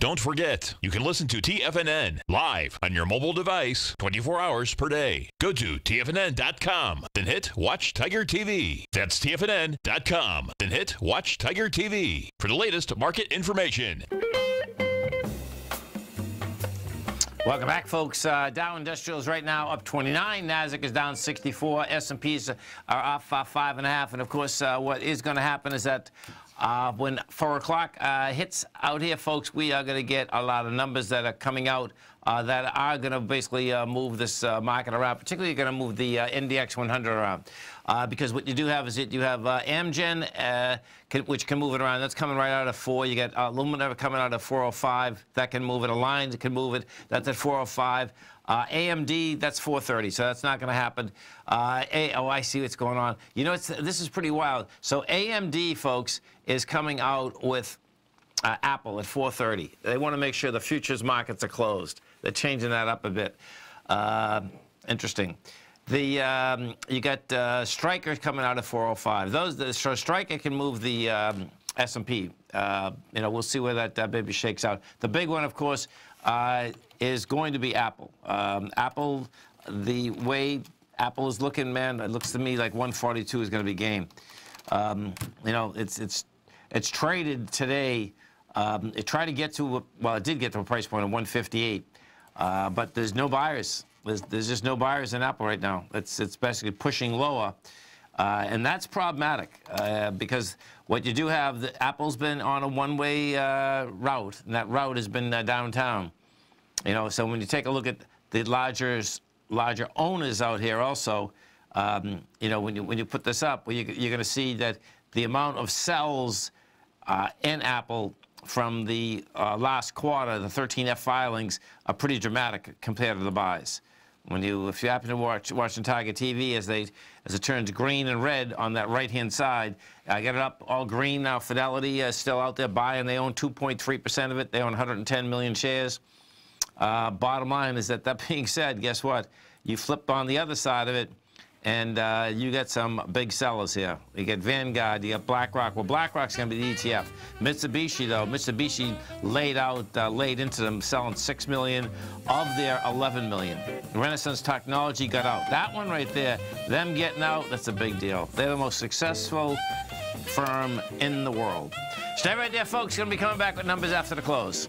Don't forget, you can listen to TFNN live on your mobile device 24 hours per day. Go to TFNN.com, then hit Watch Tiger TV. That's TFNN.com, then hit Watch Tiger TV for the latest market information. Welcome back, folks. Uh, Dow Industrials right now up 29. Nasdaq is down 64. S&Ps are off uh, five and a half. And of course, uh, what is going to happen is that uh, when four o'clock uh, hits out here, folks, we are going to get a lot of numbers that are coming out uh, that are going to basically uh, move this uh, market around. Particularly, going to move the uh, NDX 100 around. Because what you do have is that you have Amgen, can, which can move it around. That's coming right out of four. You get uh, Aluminum coming out of 405. That can move it. Alliance can move it. That's at 405. Uh, AMD, that's 430, so that's not going to happen. Uh, oh, I see what's going on. You know, it's, this is pretty wild. So AMD, folks, is coming out with uh, Apple at 430. They want to make sure the futures markets are closed. They're changing that up a bit. Uh, interesting. The um, you got uh, Stryker coming out at 405. Those the so Stryker can move the um, S&P. Uh, you know, we'll see where that, that baby shakes out. The big one, of course, uh, is going to be Apple. Um, Apple, the way Apple is looking, man, it looks to me like 142 is going to be game. Um, you know, it's it's it's traded today. Um, it tried to get to well, it did get to a price point of 158, uh, but there's no buyers. There's, there's just no buyers in Apple right now. It's it's basically pushing lower, uh, and that's problematic uh, because what you do have, the, Apple's been on a one-way uh, route, and that route has been uh, downtown. You know, so when you take a look at the larger larger owners out here, also, um, you know, when you when you put this up, well, you, you're going to see that the amount of sells uh, in Apple from the uh, last quarter, the 13F filings are pretty dramatic compared to the buys. When you, if you happen to watch watching Tiger TV as they as it turns green and red on that right-hand side, I get it up all green now. Fidelity is still out there buying. They own 2.3% of it. They own 110 million shares. Uh, bottom line is that that being said, guess what? You flip on the other side of it, and uh, you got some big sellers here. You get Vanguard, you get BlackRock. Well, BlackRock's going to be the ETF. Mitsubishi, though, Mitsubishi laid out, uh, laid into them, selling six million of their 11 million. Renaissance Technology got out. That one right there, them getting out, that's a big deal. They're the most successful firm in the world. Stay right there, folks. Going to be coming back with numbers after the close.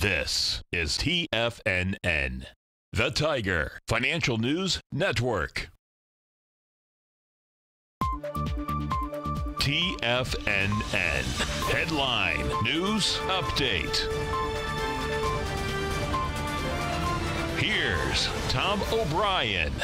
This is TFNN, the Tiger Financial News Network. TFNN Headline News Update. Here's Tom O'Brien.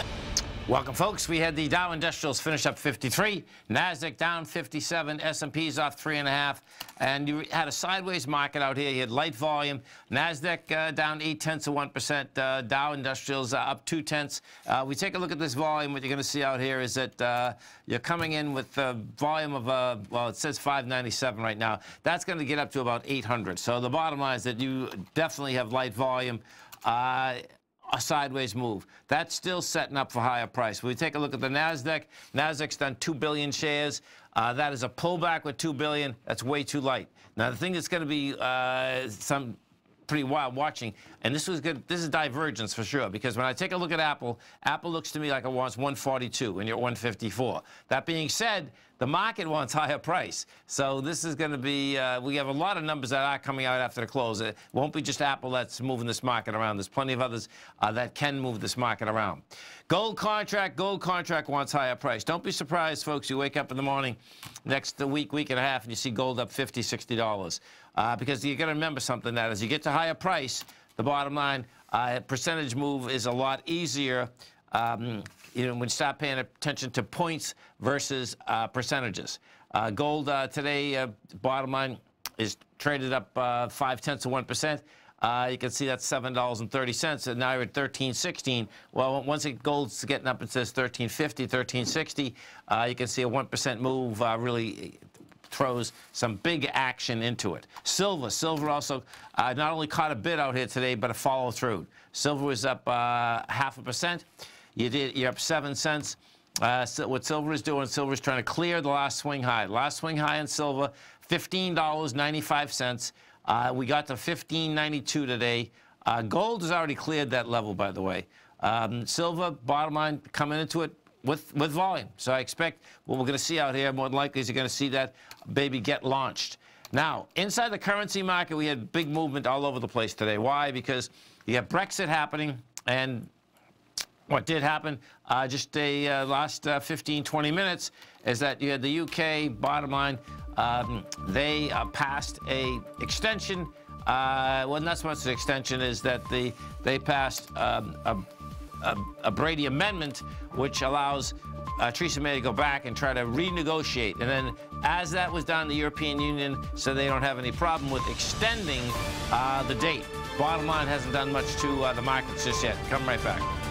Welcome, folks. We had the Dow Industrials finish up 53, Nasdaq down 57, S&P's off three and a half, and you had a sideways market out here. You had light volume. Nasdaq uh, down eight tenths of one percent. Uh, Dow Industrials uh, up two tenths. Uh, we take a look at this volume. What you're going to see out here is that uh, you're coming in with a volume of uh, well, it says 597 right now. That's going to get up to about 800. So the bottom line is that you definitely have light volume a sideways move. That's still setting up for higher price. When we take a look at the NASDAQ, NASDAQ's done 2 billion shares. Uh, that is a pullback with 2 billion. That's way too light. Now, the thing that's going to be uh, some pretty wild watching. And this was good. This is divergence for sure because when I take a look at Apple, Apple looks to me like it wants 142 and you're at 154. That being said, the market wants higher price. So this is going to be, uh, we have a lot of numbers that are coming out after the close. It won't be just Apple that's moving this market around. There's plenty of others uh, that can move this market around. Gold contract, gold contract wants higher price. Don't be surprised, folks. You wake up in the morning next week, week and a half, and you see gold up $50, $60. Uh, because you got to remember something that as you get to higher price, the bottom line, uh, percentage move is a lot easier um, you know, when you start paying attention to points versus uh, percentages. Uh, gold uh, today, uh, bottom line, is traded up uh, five tenths of one percent. Uh, you can see that's seven dollars and thirty cents, and now you're at thirteen sixteen. Well, once it gold's getting up and says thirteen fifty, thirteen sixty, you can see a one percent move really throws some big action into it. Silver, silver also not only caught a bid out here today, but a follow through. Silver was up half a percent. You did, you're up seven cents. Uh, so what silver is doing, silver is trying to clear the last swing high. Last swing high in silver, $15.95. Uh, we got to 15.92 today. Uh, gold has already cleared that level, by the way. Um, silver, bottom line, coming into it with, with volume. So I expect what we're going to see out here, more than likely, is you're going to see that baby get launched. Now, inside the currency market, we had big movement all over the place today. Why? Because you have Brexit happening, and what did happen uh, just the uh, last uh, 15, 20 minutes is that you had the UK, bottom line, um, they uh, passed a extension. Uh, well, not so much an extension is that the, they passed um, a, a, a, Brady amendment, which allows uh, Theresa May to go back and try to renegotiate. And then as that was done, the European Union said they don't have any problem with extending the date. Bottom line hasn't done much to the markets just yet. Come right back.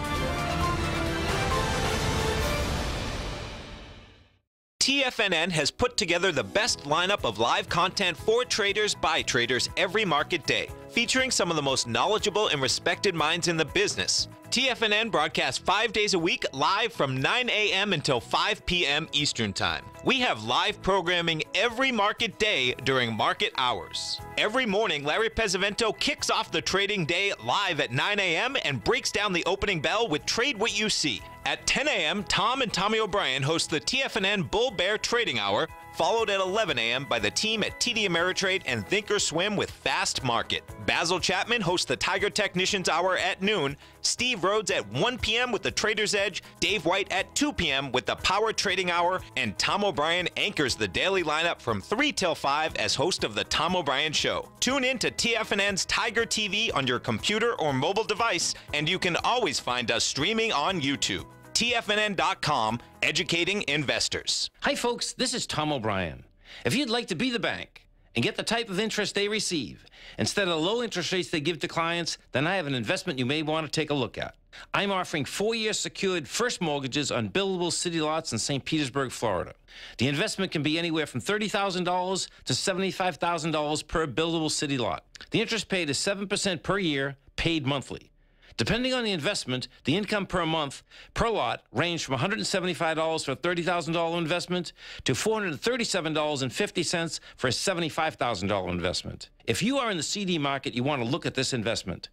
TFNN has put together the best lineup of live content for traders by traders every market day, featuring some of the most knowledgeable and respected minds in the business. TFNN broadcasts five days a week live from 9 a.m. until 5 p.m. Eastern Time. We have live programming every market day during market hours. Every morning, Larry Pesavento kicks off the trading day live at 9 a.m. and breaks down the opening bell with Trade What You See. At 10 a.m., Tom and Tommy O'Brien host the TFNN Bull Bear Trading Hour, followed at 11 a.m. by the team at TD Ameritrade and Thinkorswim with Fast Market. Basil Chapman hosts the Tiger Technicians Hour at noon, Steve Rhodes at 1 p.m. with the Trader's Edge, Dave White at 2 p.m. with the Power Trading Hour, and Tom O'Brien anchors the daily lineup from 3 till 5 as host of the Tom O'Brien Show. Tune in to TFNN's Tiger TV on your computer or mobile device, and you can always find us streaming on YouTube. TFNN.com, educating investors. Hi, folks. This is Tom O'Brien. If you'd like to be the bank and get the type of interest they receive instead of the low interest rates they give to clients, then I have an investment you may want to take a look at. I'm offering four year secured first mortgages on buildable city lots in St. Petersburg, Florida. The investment can be anywhere from $30,000 to $75,000 per buildable city lot. The interest paid is 7% per year, paid monthly. Depending on the investment, the income per month per lot ranged from $175 for a $30,000 investment to $437.50 for a $75,000 investment. If you are in the CD market, you want to look at this investment.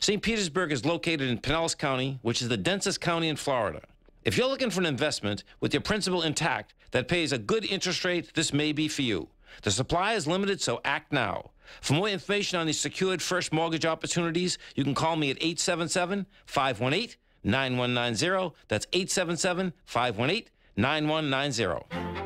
St. Petersburg is located in Pinellas County, which is the densest county in Florida. If you're looking for an investment with your principal intact that pays a good interest rate, this may be for you. The supply is limited, so act now. For more information on these secured first mortgage opportunities, you can call me at 877 518 9190. That's 877 518 9190.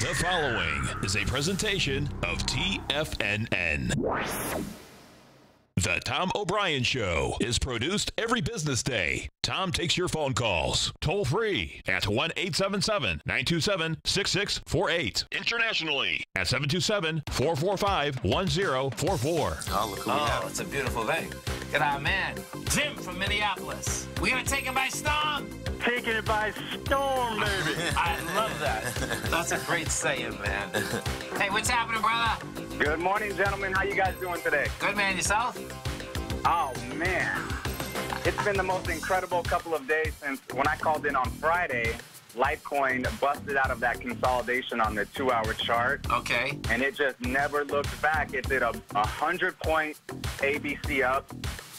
The following is a presentation of TFNN. The Tom O'Brien Show is produced every business day. Tom takes your phone calls toll free at 1 877 927 6648. Internationally at 727 445 1044. Oh, look who we have. it's a beautiful day. Get our man, Jim from Minneapolis. We're going to take him by storm. Taking it by storm, baby. I love that. That's a great saying, man. Hey, what's happening, brother? Good morning, gentlemen. How you guys doing today? Good, man. Yourself? Oh, man. It's been the most incredible couple of days since when I called in on Friday. Litecoin busted out of that consolidation on the two-hour chart. Okay. And it just never looked back. It did a 100-point ABC up,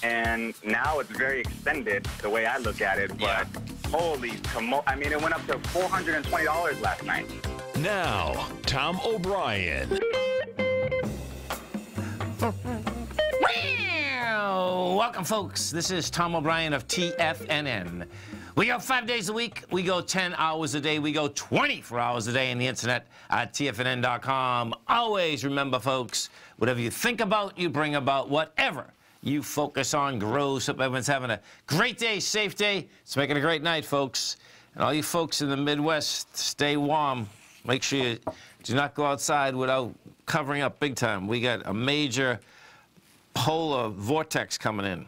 and now it's very extended the way I look at it. But Yeah. holy commo- I mean, it went up to $420 last night. Now, Tom O'Brien. Welcome, folks. This is Tom O'Brien of TFNN. We go five days a week. We go 10 hours a day. We go 24 hours a day on the internet at TFNN.com. Always remember, folks, whatever you think about, you bring about. Whatever you focus on grows. Hope everyone's having a great day, safe day. It's making a great night, folks. And all you folks in the Midwest, stay warm. Make sure you do not go outside without covering up big time. We got a major polar vortex coming in.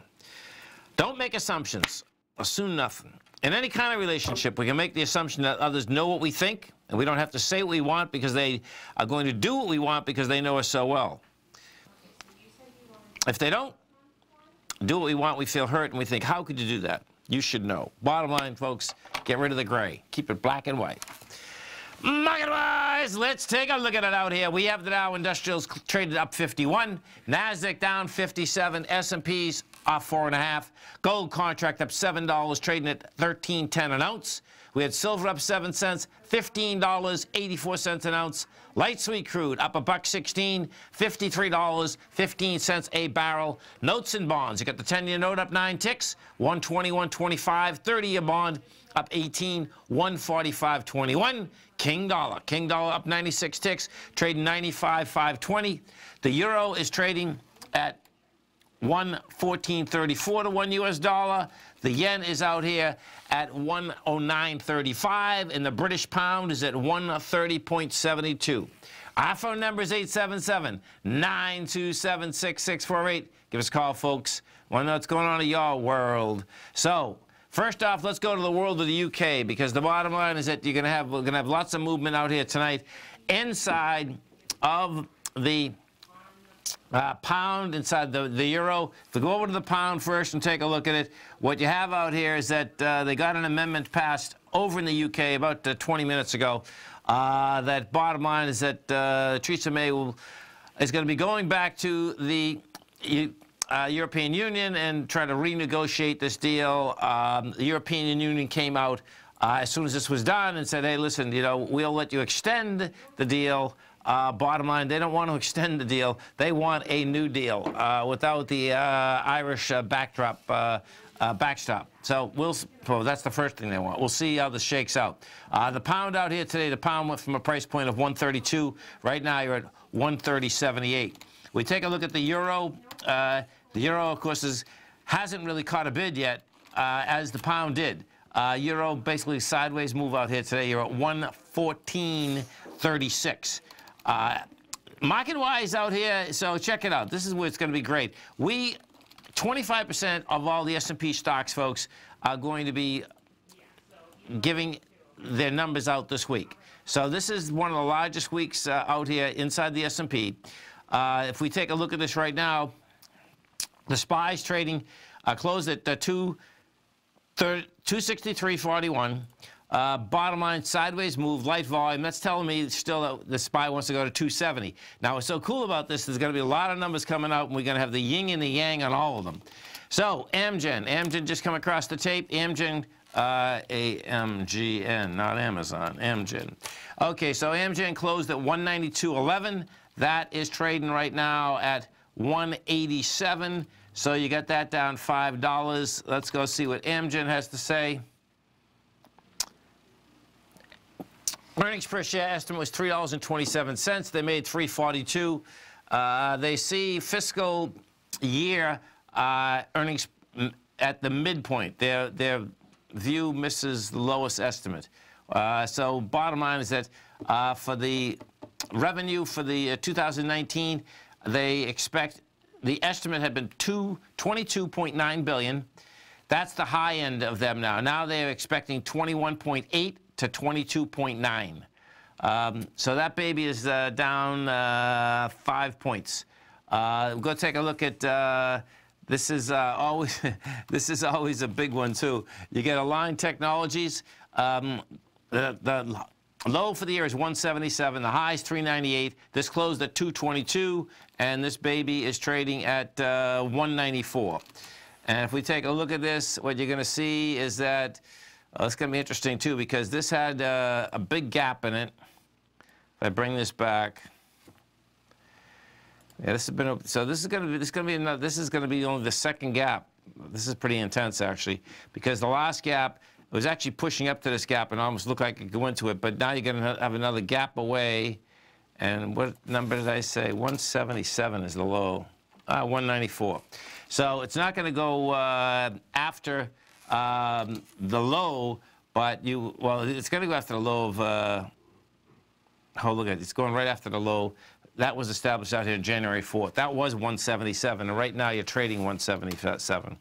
Don't make assumptions. Assume nothing. In any kind of relationship, we can make the assumption that others know what we think, and we don't have to say what we want because they are going to do what we want because they know us so well. If they don't do what we want, we feel hurt and we think, how could you do that? You should know. Bottom line, folks, get rid of the gray. Keep it black and white. Market-wise, let's take a look at it out here. We have the Dow Industrials traded up 51, Nasdaq down 57, S&Ps off four and a half, gold contract up seven dollars, trading at 13.10 an ounce. We had silver up seven cents, $15.84 an ounce. Light sweet crude up a buck 16, $53.15 a barrel. Notes and bonds. You got the 10-year note up nine ticks, 120, 125, 30-year bond up 18, 145.21. King dollar. King dollar up 96 ticks, trading 95, 520. The euro is trading at 114.34 to one U.S. dollar. The yen is out here at 109.35, and the British pound is at 130.72. Our phone number is 877-927-6648. Give us a call, folks. Want to know what's going on in your world. So, first off, let's go to the world of the UK, because the bottom line is that you're going to have, we're going to have lots of movement out here tonight inside of the uh, pound inside the, the euro. If we go over to the pound first and take a look at it, what you have out here is that uh, they got an amendment passed over in the UK about uh, 20 minutes ago. Uh, that bottom line is that uh, Theresa May will, is going to be going back to the uh, European Union and try to renegotiate this deal. Um, the European Union came out uh, as soon as this was done and said, hey, listen, you know, we'll let you extend the deal. Uh, bottom line, they don't want to extend the deal. They want a new deal uh, without the uh, Irish uh, backdrop, backstop. So we'll, well, that's the first thing they want. We'll see how this shakes out. The pound out here today, the pound went from a price point of 132. Right now, you're at 130.78. We take a look at the euro. Uh, the euro, of course, is, hasn't really caught a bid yet, uh, as the pound did. Uh, euro basically sideways move out here today. You're at 114.36. Uh, Market-wise out here, so check it out. This is where it's going to be great. We, 25% of all the S&P stocks, folks, are going to be giving their numbers out this week. So this is one of the largest weeks uh, out here inside the S&P. Uh, if we take a look at this right now, the SPY's trading uh, closed at uh, 2, 263.41. Uh, bottom line, sideways move, light volume. That's telling me still that the SPY wants to go to 270. Now, what's so cool about this, there's going to be a lot of numbers coming out, and we're going to have the yin and the yang on all of them. So, Amgen. Amgen just come across the tape. Amgen Uh, AMGN, not Amazon, Amgen. Okay, so Amgen closed at 192.11. That is trading right now at 187. So you got that down $5. Let's go see what Amgen has to say. Earnings per share estimate was $3.27. They made 342. Uh, they see fiscal year uh, earnings at the midpoint. Their, their view misses the lowest estimate. Uh, so bottom line is that uh, for the revenue for the uh, 2019, they expect the estimate had been two, 22.9 billion. That's the high end of them now. Now they're expecting 21.8 to 22.9. Um, so that baby is uh, down uh, five points. Uh, go take a look at. Uh, this is uh, always this is always a big one too. You get Align Technologies. Um, the, the low for the year is 177. The high is 398. This closed at 222, and this baby is trading at uh, 194. And if we take a look at this, what you're going to see is that well, it's going to be interesting too because this had uh, a big gap in it. If I bring this back, yeah, this has been so. This is going to be this is going to be another, this is going to be only the second gap. This is pretty intense actually because the last gap was actually pushing up to this gap and almost looked like it could go into it. But now you're going to have another gap away. And what number did I say? 177 is the low. Uh, 194. So it's not going to go uh, after um, the low, but you, well, it's going to go after the low of, uh, oh, look at it. It's going right after the low. That was established out here January 4th. That was 177, and right now you're trading 177.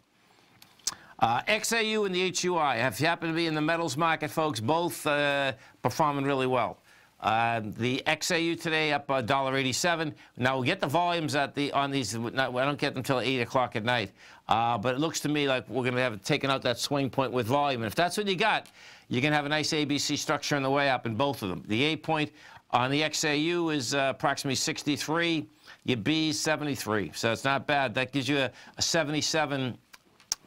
Uh, XAU and the HUI, if you happen to be in the metals market, folks, both uh, performing really well. Uh, the XAU today up $1.87. Now we'll get the volumes at the on these. Not, I don't get them until 8 o'clock at night. Uh, but it looks to me like we're going to have taken out that swing point with volume. And if that's what you got, you're going to have a nice ABC structure on the way up in both of them. The A point on the XAU is uh, approximately 63. Your B is 73. So it's not bad. That gives you a, a 77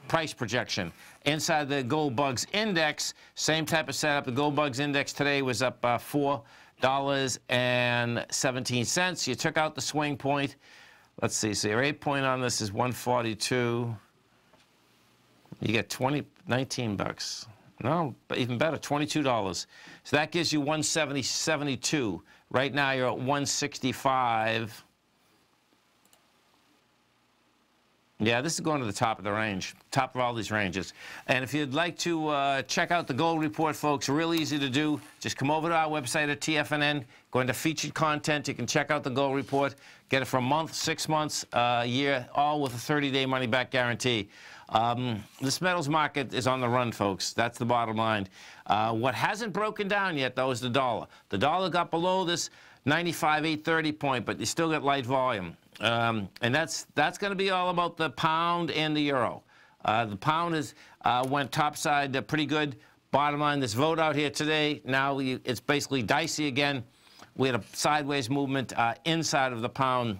price projection. Inside the Gold Bugs Index, same type of setup. The Gold Bugs Index today was up uh, four dollars and 17 cents. You took out the swing point. Let's see. So your eight point on this is 142. You get 20, 19 bucks. No, but even better, $22. So that gives you 170, 72. Right now you're at 165. Yeah, this is going to the top of the range, top of all these ranges. And if you'd like to uh, check out the gold report, folks, real easy to do. Just come over to our website at TFNN, go into featured content. You can check out the gold report, get it for a month, six months, uh, a year, all with a 30-day money-back guarantee. Um, this metals market is on the run, folks. That's the bottom line. Uh, what hasn't broken down yet, though, is the dollar. The dollar got below this 95, 830 point, but you still got light volume. Um, and that's that's going to be all about the pound and the euro. Uh, the pound is uh, went topside uh, pretty good. Bottom line, this vote out here today, now it's basically dicey again. We had a sideways movement uh, inside of the pound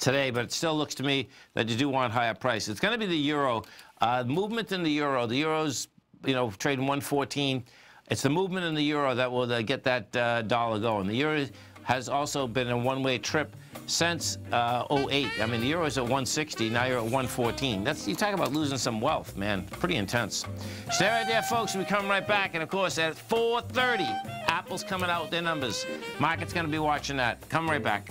today, but it still looks to me that you do want higher price. It's going to be the euro. Uh, movement in the euro. The euro's, you know, trading 114. It's the movement in the euro that will get that dollar going. The euro has also been a one-way trip since uh, 08. I mean, the euro is at 160. Now you're at 114. That's you talk about losing some wealth, man. Pretty intense. Stay right there, folks. We come right back, and of course at 4:30, Apple's coming out with their numbers. Market's going to be watching that. Come right back.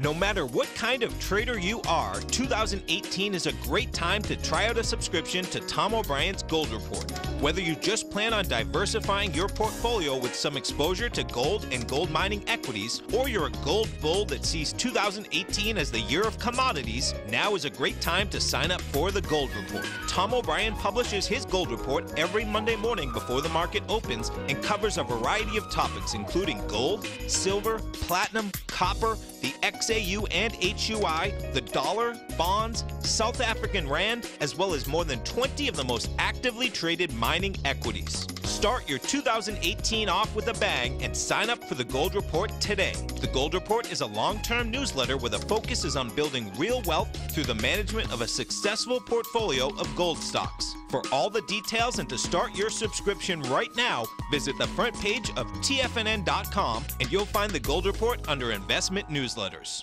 No matter what kind of trader you are, 2018 is a great time to try out a subscription to Tom O'Brien's Gold Report. Whether you just plan on diversifying your portfolio with some exposure to gold and gold mining equities, or you're a gold bull that sees 2018 as the year of commodities, now is a great time to sign up for the Gold Report. Tom O'Brien publishes his Gold Report every Monday morning before the market opens and covers a variety of topics including gold, silver, platinum, copper, the XAU and HUI, the dollar, bonds, South African Rand, as well as more than 20 of the most actively traded mining equities. Start your 2018 off with a bang and sign up for the Gold Report today. The Gold Report is a long term newsletter where the focus is on building real wealth through the management of a successful portfolio of gold stocks. For all the details and to start your subscription right now, visit the front page of TFNN.com and you'll find the Gold Report under Investment Newsletters.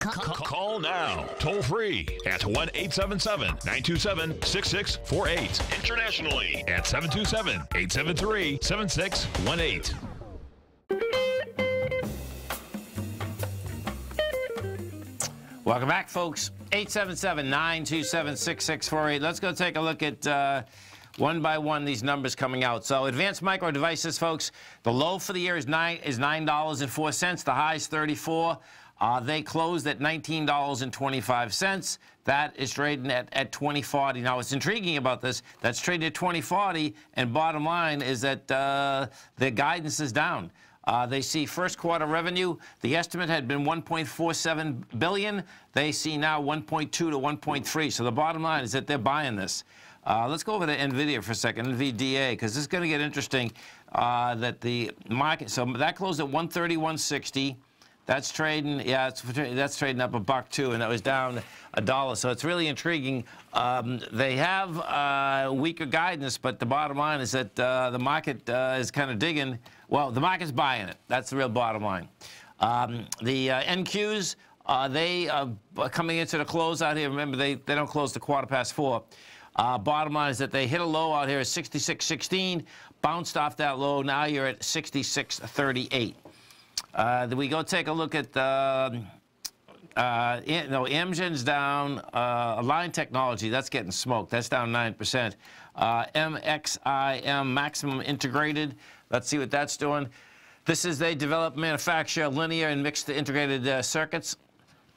Call, now, toll free at 1 877 927 6648. Internationally at 727 873 7618. Welcome back, folks. 877-927-6648. Let's go take a look at uh, one by one these numbers coming out. So advanced micro devices, folks, the low for the year is nine is nine dollars and four cents. The high is 34. Uh, they closed at $19.25. That is trading at, at 2040. Now, what's intriguing about this, that's trading at 2040, and bottom line is that uh, the guidance is down. Uh, they see first quarter revenue. The estimate had been 1.47 billion. They see now 1.2 to 1.3. So the bottom line is that they're buying this. Uh, let's go over to NVIDIA for a second, NVDA, because is going to get interesting. Uh, that the market, so that closed at 131.60. That's trading, yeah, that's trading up a buck too, and that was down a dollar. So it's really intriguing. Um, they have uh, weaker guidance, but the bottom line is that uh, the market uh, is kind of digging. Well, the market's buying it. That's the real bottom line. Um, the uh, NQs, uh, they are coming into the close out here. Remember, they, they don't close the quarter past four. Uh, bottom line is that they hit a low out here at 66.16, bounced off that low. Now you're at 66.38. Uh, we go take a look at the, uh, no, Amgen's down. Uh, Align Technology, that's getting smoked. That's down 9%. Uh, MXIM, Maximum Integrated, let's see what that's doing. This is they develop, manufacture linear and mixed integrated uh, circuits.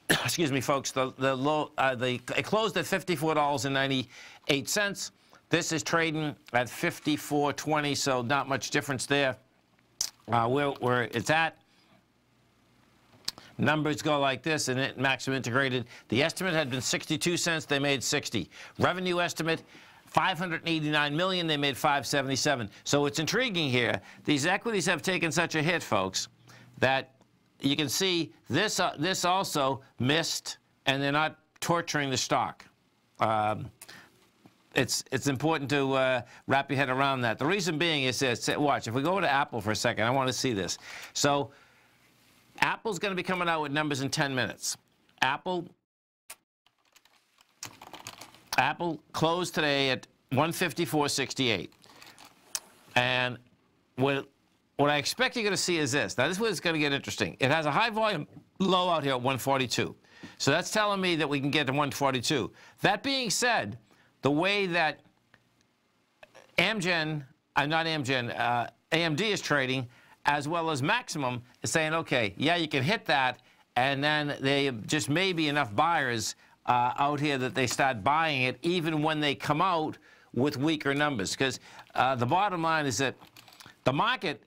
Excuse me, folks. The the low uh, the it closed at fifty-four dollars and ninety-eight cents. This is trading at fifty-four twenty, so not much difference there. Uh, where where it's at. Numbers go like this, and it maximum integrated. The estimate had been 62 cents. They made 60. Revenue estimate, 589 million. They made 577. So it's intriguing here. These equities have taken such a hit, folks, that you can see this. Uh, this also missed, and they're not torturing the stock. Um, it's it's important to uh, wrap your head around that. The reason being is this. Watch. If we go to Apple for a second, I want to see this. So. Apple's going to be coming out with numbers in 10 minutes. Apple Apple closed today at 154.68. And what, what I expect you're going to see is this. Now, this is where it's going to get interesting. It has a high volume low out here at 142. So that's telling me that we can get to 142. That being said, the way that Amgen, uh, not Amgen, uh, AMD is trading, as well as Maximum, is saying, okay, yeah, you can hit that, and then they just may be enough buyers uh, out here that they start buying it, even when they come out with weaker numbers. Because uh, the bottom line is that the market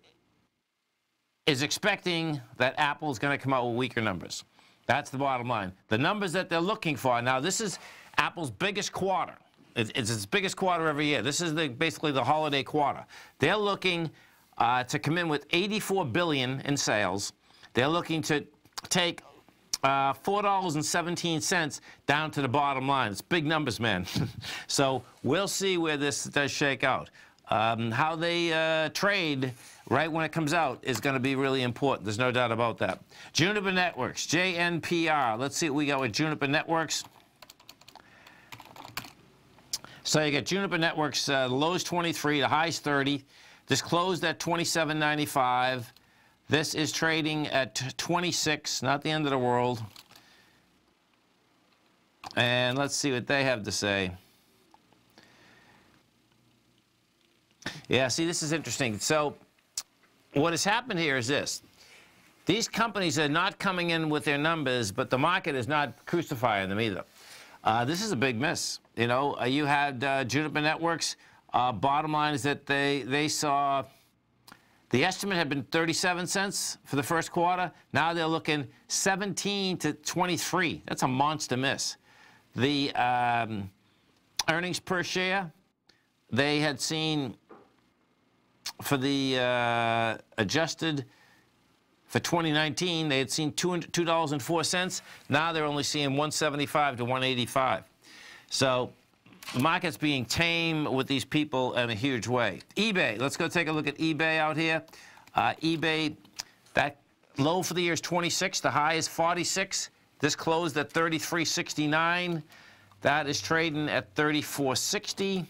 is expecting that Apple is going to come out with weaker numbers. That's the bottom line. The numbers that they're looking for. Now, this is Apple's biggest quarter. It's, it's biggest quarter every year. This is the, basically the holiday quarter. They're looking uh, to come in with 84 billion in sales. They're looking to take uh, $4.17 down to the bottom line. It's big numbers, man. so we'll see where this does shake out. Um, how they uh, trade right when it comes out is going to be really important. There's no doubt about that. Juniper Networks, JNPR. Let's see what we got with Juniper Networks. So you got Juniper Networks, uh, the low's 23, the high's 30. This closed at 27.95. This is trading at 26, not the end of the world. And let's see what they have to say. Yeah, see, this is interesting. So what has happened here is this. These companies are not coming in with their numbers, but the market is not crucifying them either. Uh, this is a big miss. You know, uh, you had uh, Juniper Networks. Uh, bottom line is that they, they saw the estimate had been 37 cents for the first quarter. Now they're looking 17 to 23. That's a monster miss. The um, earnings per share, they had seen for the uh, adjusted for 2019, they had seen $2.04. Now they're only seeing 175 to 185. So the market's being tame with these people in a huge way. eBay, let's go take a look at eBay out here. Uh, eBay, that low for the year is 26, the high is 46. This closed at 33.69. That is trading at 34.60.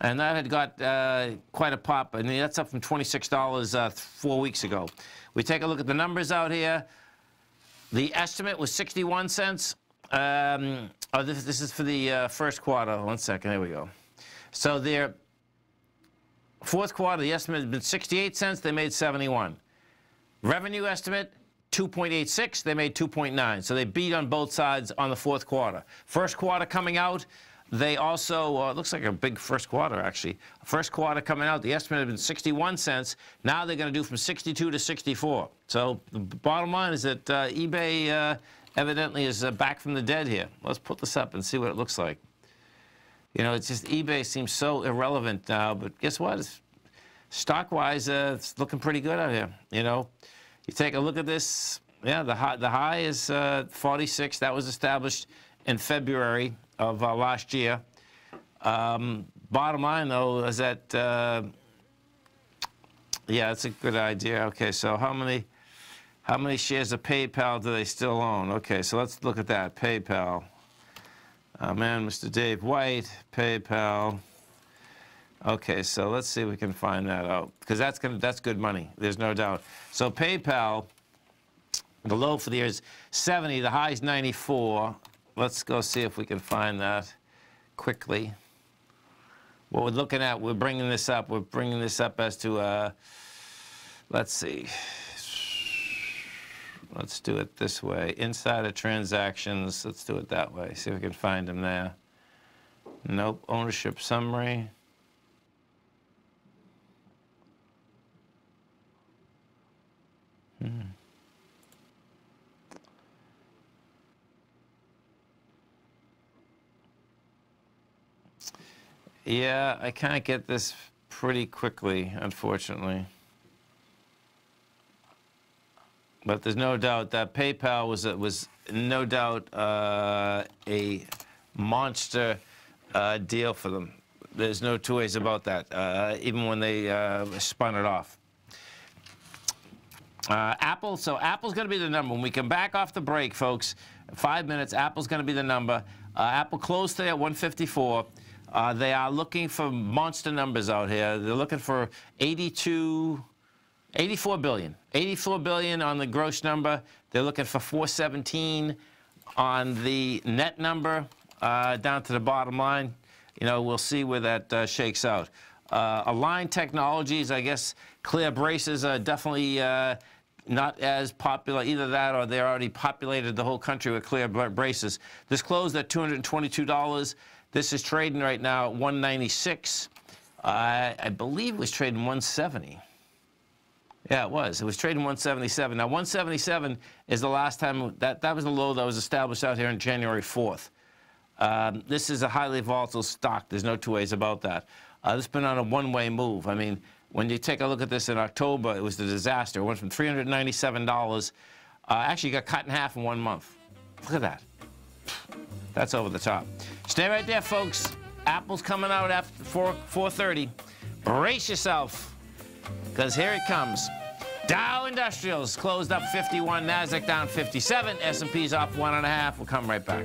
And that had got uh, quite a pop. Mean, that's up from $26 uh, four weeks ago. We take a look at the numbers out here. The estimate was 61 cents. Um, oh, this, this, is for the uh, first quarter. One second. There we go. So their fourth quarter, the estimate had been 68 cents. They made 71. Revenue estimate, 2.86. They made 2.9. So they beat on both sides on the fourth quarter. First quarter coming out, they also, uh, looks like a big first quarter, actually. First quarter coming out, the estimate had been 61 cents. Now they're going to do from 62 to 64. So the bottom line is that uh, eBay uh, evidently is uh, back from the dead here. Let's put this up and see what it looks like. You know, it's just eBay seems so irrelevant now, but guess what? Stock-wise, uh, it's looking pretty good out here. You know, you take a look at this. Yeah, the high, the high is uh, 46. That was established in February of uh, last year. Um, bottom line, though, is that, uh, yeah, that's a good idea. Okay, so how many, how many shares of PayPal do they still own? Okay, so let's look at that. PayPal. Uh, man, Mr. Dave White, PayPal. Okay, so let's see if we can find that out because that's gonna that's good money. There's no doubt. So PayPal, the low for the year is 70, the high is 94. Let's go see if we can find that quickly. What we're looking at, we're bringing this up. We're bringing this up as to, uh, let's see. Let's do it this way. Insider transactions, let's do it that way. See if we can find them there. Nope, ownership summary. Hmm. Yeah, I can't get this pretty quickly, unfortunately. But there's no doubt that PayPal was was no doubt uh, a monster uh, deal for them. There's no two ways about that. Uh, even when they uh, spun it off. Uh, Apple. So Apple's going to be the number when we come back off the break, folks. Five minutes. Apple's going to be the number. Uh, Apple closed today at 154. Uh, they are looking for monster numbers out here. They're looking for 82, 84 billion. 84 billion on the gross number. They're looking for 417 on the net number uh, down to the bottom line. You know, we'll see where that uh, shakes out. Uh, Align Technologies, I guess clear braces are definitely uh, not as popular. Either that or they already populated the whole country with clear braces. This closed at $222. This is trading right now at 196. Uh, I believe it was trading 170. Yeah, it was. It was trading 177. Now, 177 is the last time that that was the low that was established out here on January 4th. Um, this is a highly volatile stock. There's no two ways about that. Uh, this has been on a one-way move. I mean, when you take a look at this in October, it was a disaster. It went from $397. Uh, actually got cut in half in one month. Look at that. That's over the top. Stay right there, folks. Apple's coming out after 4, 4.30. Brace yourself, because here it comes. Dow Industrials closed up 51, NASDAQ down 57, S&P's up 1.5. We'll come right back.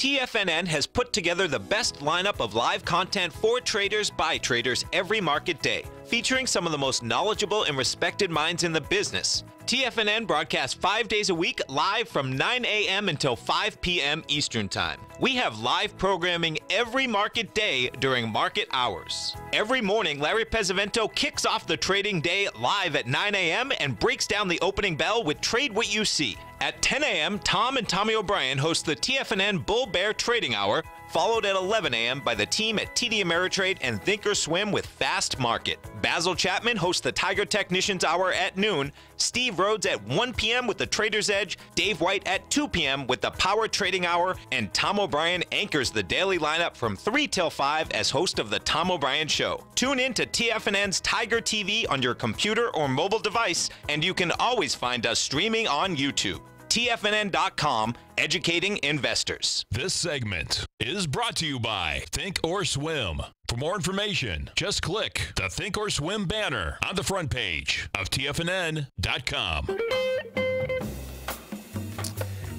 TFNN has put together the best lineup of live content for traders by traders every market day, featuring some of the most knowledgeable and respected minds in the business. TFNN broadcasts five days a week live from 9 a.m. until 5 p.m. Eastern Time. We have live programming every market day during market hours. Every morning, Larry Pesavento kicks off the trading day live at 9 a.m. and breaks down the opening bell with Trade What You See. At 10 a.m., Tom and Tommy O'Brien host the TFNN Bull Bear Trading Hour, followed at 11 a.m. by the team at TD Ameritrade and Thinkorswim with Fast Market. Basil Chapman hosts the Tiger Technicians Hour at noon, Steve Rhodes at 1 p.m. with the Trader's Edge, Dave White at 2 p.m. with the Power Trading Hour, and Tom O'Brien anchors the daily lineup from 3 till 5 as host of the Tom O'Brien Show. Tune in to TFNN's Tiger TV on your computer or mobile device, and you can always find us streaming on YouTube. TFNN.com, educating investors. This segment is brought to you by Think or Swim. For more information, just click the Think or Swim banner on the front page of TFNN.com.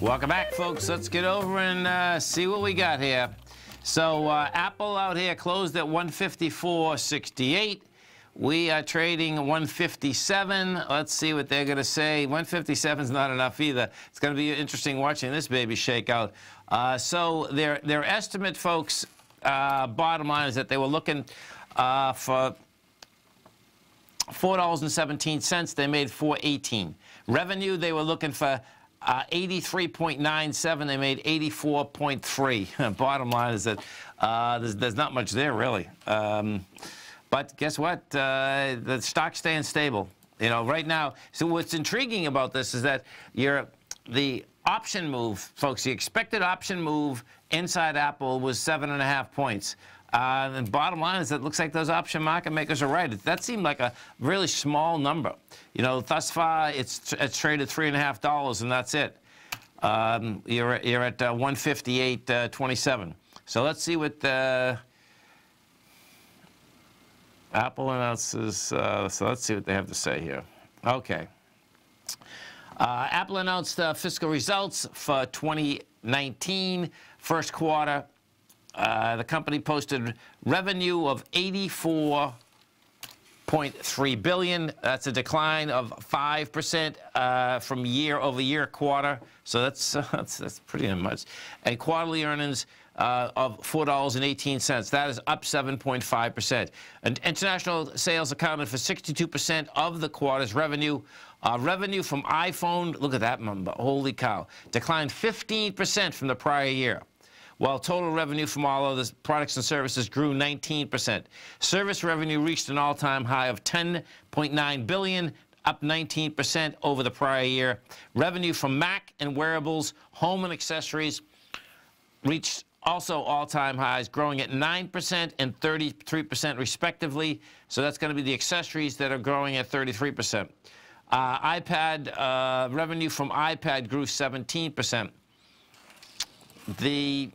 Welcome back, folks. Let's get over and uh, see what we got here. So uh, Apple out here closed at 154.68. We are trading 157. Let's see what they're going to say. 157 is not enough either. It's going to be interesting watching this baby shake out. Uh, so their their estimate, folks, uh, bottom line is that they were looking uh, for $4.17. They made 418. Revenue, they were looking for uh, 83.97. They made 84.3. Bottom line is that uh, there's, there's, not much there, really. Um, but guess what? Uh, the stock's staying stable. You know, right now. So what's intriguing about this is that you're the option move, folks. The expected option move inside Apple was seven and a half points. Uh, and bottom line is it looks like those option market makers are right. That seemed like a really small number. You know, thus far it's, it's traded three and a half dollars, and that's it. Um, you're, you're at uh, 158.27. Uh, so let's see what uh, Apple announces. Uh, so let's see what they have to say here. Okay. Uh, Apple announced fiscal results for 2019 first quarter. Uh, the company posted revenue of 84.3 billion. That's a decline of 5% uh, from year-over-year quarter. So that's, uh, that's, that's pretty much. And quarterly earnings uh, of $4.18. That is up 7.5%. And international sales accounted for 62% of the quarter's revenue. Uh, revenue from iPhone, look at that number, holy cow, declined 15% from the prior year while total revenue from all other products and services grew 19%. Service revenue reached an all-time high of 10.9 billion, up 19% over the prior year. Revenue from Mac and wearables, home and accessories reached also all-time highs, growing at 9% and 33% respectively. So that's going to be the accessories that are growing at 33%. Uh, iPad uh, revenue from iPad grew 17%. The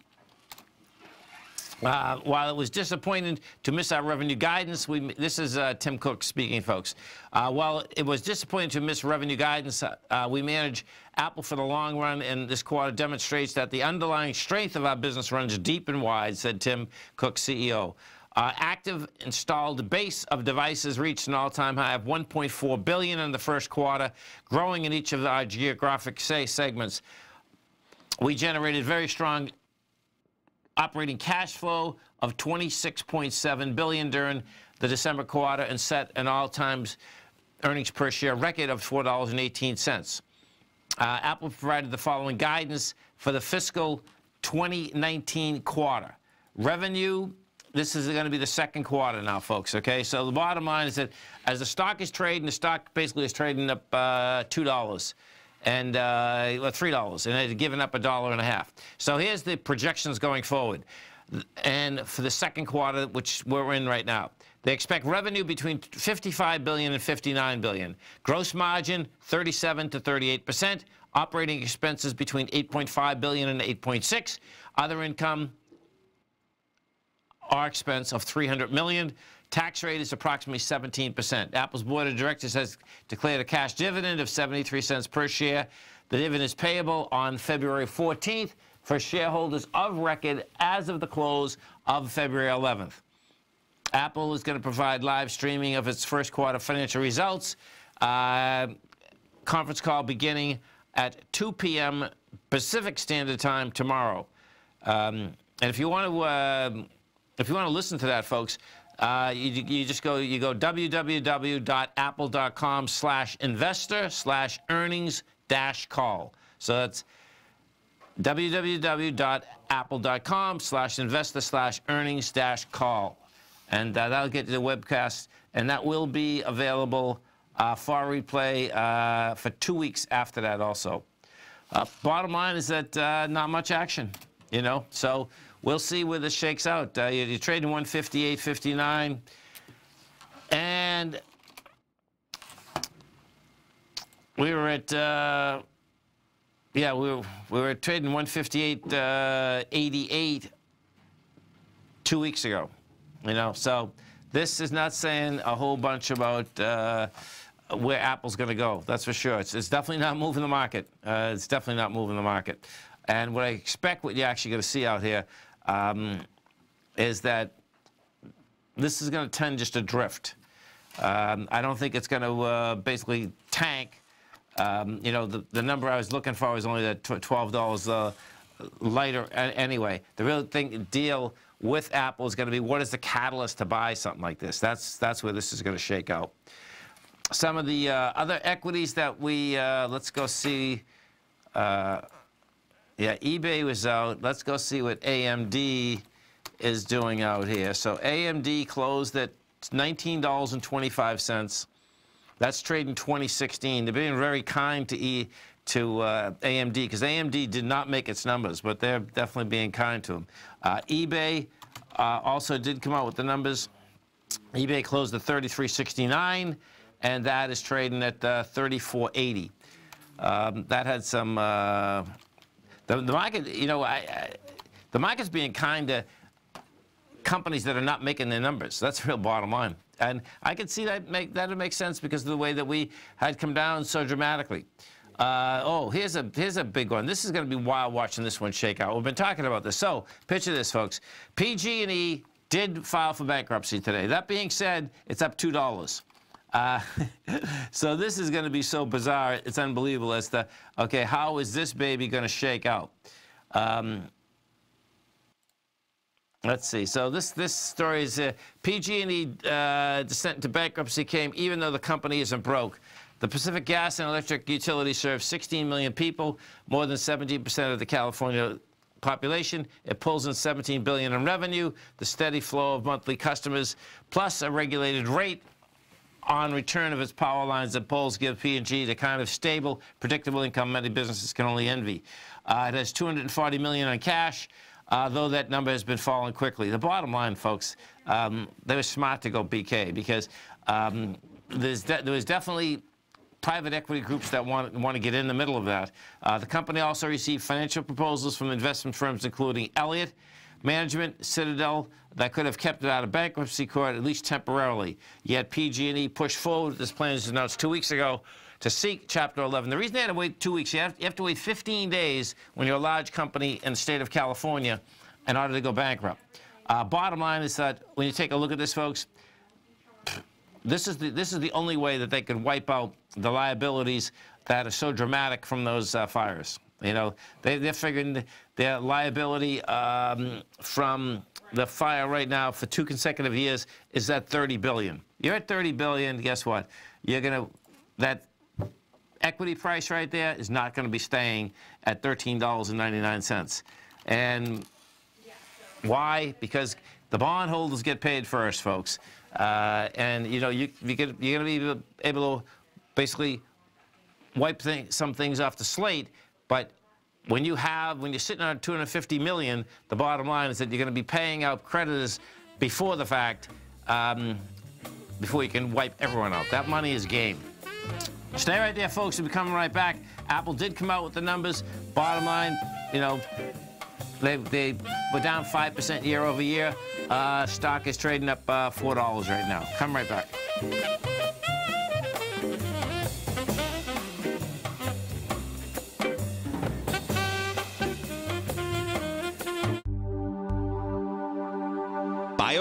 uh, while it was disappointing to miss our revenue guidance, we, this is uh, Tim Cook speaking, folks. Uh, while it was disappointing to miss revenue guidance, uh, we manage Apple for the long run, and this quarter demonstrates that the underlying strength of our business runs deep and wide, said Tim Cook, CEO. Uh, active installed base of devices reached an all-time high of 1.4 billion in the first quarter, growing in each of our geographic say segments. We generated very strong operating cash flow of 26.7 billion during the December quarter and set an all-time earnings per share record of $4.18. Uh, Apple provided the following guidance for the fiscal 2019 quarter. Revenue, this is going to be the second quarter now, folks, okay? So the bottom line is that as the stock is trading, the stock basically is trading up uh, $2 and uh, three dollars, and they've given up a dollar and a half. So here's the projections going forward, and for the second quarter, which we're in right now. They expect revenue between 55 billion and 59 billion. Gross margin 37 to 38 percent. Operating expenses between 8.5 billion and 8.6. Other income our expense of 300 million. Tax rate is approximately 17%. Apple's board of directors has declared a cash dividend of 73 cents per share. The dividend is payable on February 14th for shareholders of record as of the close of February 11th. Apple is going to provide live streaming of its first quarter financial results. Uh, conference call beginning at 2 p.m. Pacific Standard Time tomorrow. Um, and if you want to, uh, if you want to listen to that, folks, uh, you, you, just go, you go www.apple.com slash investor slash earnings dash call. So that's www.apple.com slash investor slash earnings dash call. And uh, that'll get you the webcast, and that will be available uh, for replay uh, for two weeks after that also. Uh, bottom line is that uh, not much action, you know, so we'll see where this shakes out. Uh, you're, trading 158.59. And we were at, uh, yeah, we were, we were trading 158.88 uh, two weeks ago, you know. So this is not saying a whole bunch about uh, where Apple's going to go. That's for sure. It's, it's, definitely not moving the market. Uh, it's definitely not moving the market. And what I expect what you're actually going to see out here um, is that this is going to tend just to drift. Um, I don't think it's going to uh, basically tank. Um, you know, the, the number I was looking for was only that $12 uh, lighter anyway. The real thing deal with Apple is going to be what is the catalyst to buy something like this? That's that's where this is going to shake out. Some of the uh, other equities that we uh, let's go see. Uh, yeah, eBay was out. Let's go see what AMD is doing out here. So AMD closed at $19.25. That's trading 2016. They're being very kind to E to uh, AMD because AMD did not make its numbers, but they're definitely being kind to them. Uh, eBay uh, also did come out with the numbers. eBay closed at 33.69, and that is trading at uh, 34.80. Um, that had some. The, the, market, you know, I, I, the market's being kind to companies that are not making their numbers. That's the real bottom line. And I could see that make that would make sense because of the way that we had come down so dramatically. Uh, oh, here's a here's a big one. This is going to be wild watching this one shake out. We've been talking about this. So picture this, folks. PG&E did file for bankruptcy today. That being said, it's up two dollars. Uh, so this is going to be so bizarre. It's unbelievable as to okay, how is this baby going to shake out? Um, Let's see. So this this story is uh, PG&E uh, descent into bankruptcy came even though the company isn't broke. The Pacific Gas and Electric Utility serves 16 million people, more than 17% of the California population. It pulls in 17 billion in revenue, the steady flow of monthly customers, plus a regulated rate on return of its power lines that poles give P&G the kind of stable, predictable income many businesses can only envy. Uh, it has 240 million in cash, uh, though that number has been falling quickly. The bottom line, folks, um, they were smart to go BK because um, there was definitely private equity groups that want, want to get in the middle of that. Uh, the company also received financial proposals from investment firms including Elliott Management, Citadel, that could have kept it out of bankruptcy court, at least temporarily. Yet PG&E pushed forward with this plan, as announced two weeks ago, to seek Chapter 11. The reason they had to wait two weeks, you have, you have to wait 15 days when you're a large company in the state of California in order to go bankrupt. Uh, bottom line is that when you take a look at this, folks, this is the, this is the only way that they could wipe out the liabilities that are so dramatic from those uh, fires. You know, they, they're figuring their liability um, from the fire right now for two consecutive years is at 30 billion. You're at 30 billion. Guess what? You're gonna that equity price right there is not going to be staying at $13.99. And why? Because the bondholders get paid first, folks. Uh, and you know you, you you're going to be able to basically wipe some things off the slate, but when you have when you're sitting on 250 million, the bottom line is that you're going to be paying out creditors before the fact, um, before you can wipe everyone out. That money is game. Stay right there, folks. We'll be coming right back. Apple did come out with the numbers. Bottom line, you know, they, they were down 5% year over year. Uh, stock is trading up uh, $4 right now. Come right back.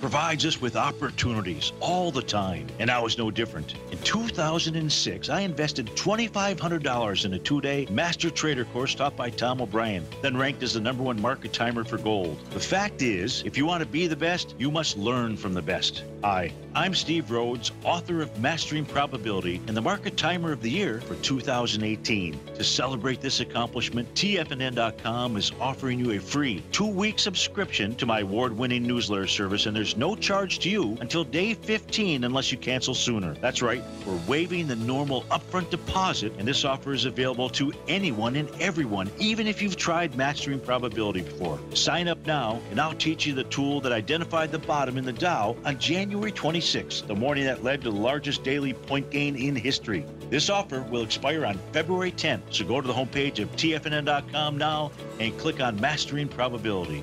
provides us with opportunities all the time, and I was no different. In 2006, I invested $2,500 in a two day master trader course taught by Tom O'Brien, then ranked as the number one market timer for gold. The fact is, if you want to be the best, you must learn from the best. Hi, I'm Steve Rhodes, author of Mastering Probability and the Market Timer of the Year for 2018. To celebrate this accomplishment, TFNN.com is offering you a free two week subscription to my award winning newsletter service, and there's no charge to you until day 15 unless you cancel sooner. That's right, we're waiving the normal upfront deposit, and this offer is available to anyone and everyone, even if you've tried Mastering Probability before. Sign up now, and I'll teach you the tool that identified the bottom in the Dow on January 26th, the morning that led to the largest daily point gain in history. This offer will expire on February 10th, so go to the homepage of TFNN.com now and click on Mastering Probability.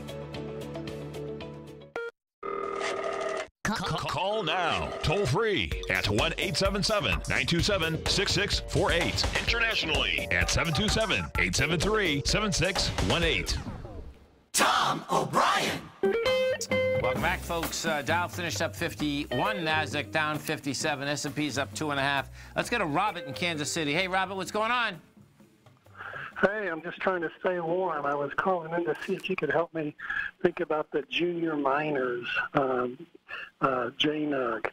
Call now, toll free at 1 877 927 6648. Internationally at 727 873 7618. Tom O'Brien. Welcome back, folks. Uh, Dow finished up 51, Nasdaq down 57, S&P's up two and a half. Let's go to Robert in Kansas City. Hey, Robert, what's going on? Hey, I'm just trying to stay warm. I was calling in to see if you could help me think about the junior miners, um, uh, JNUG.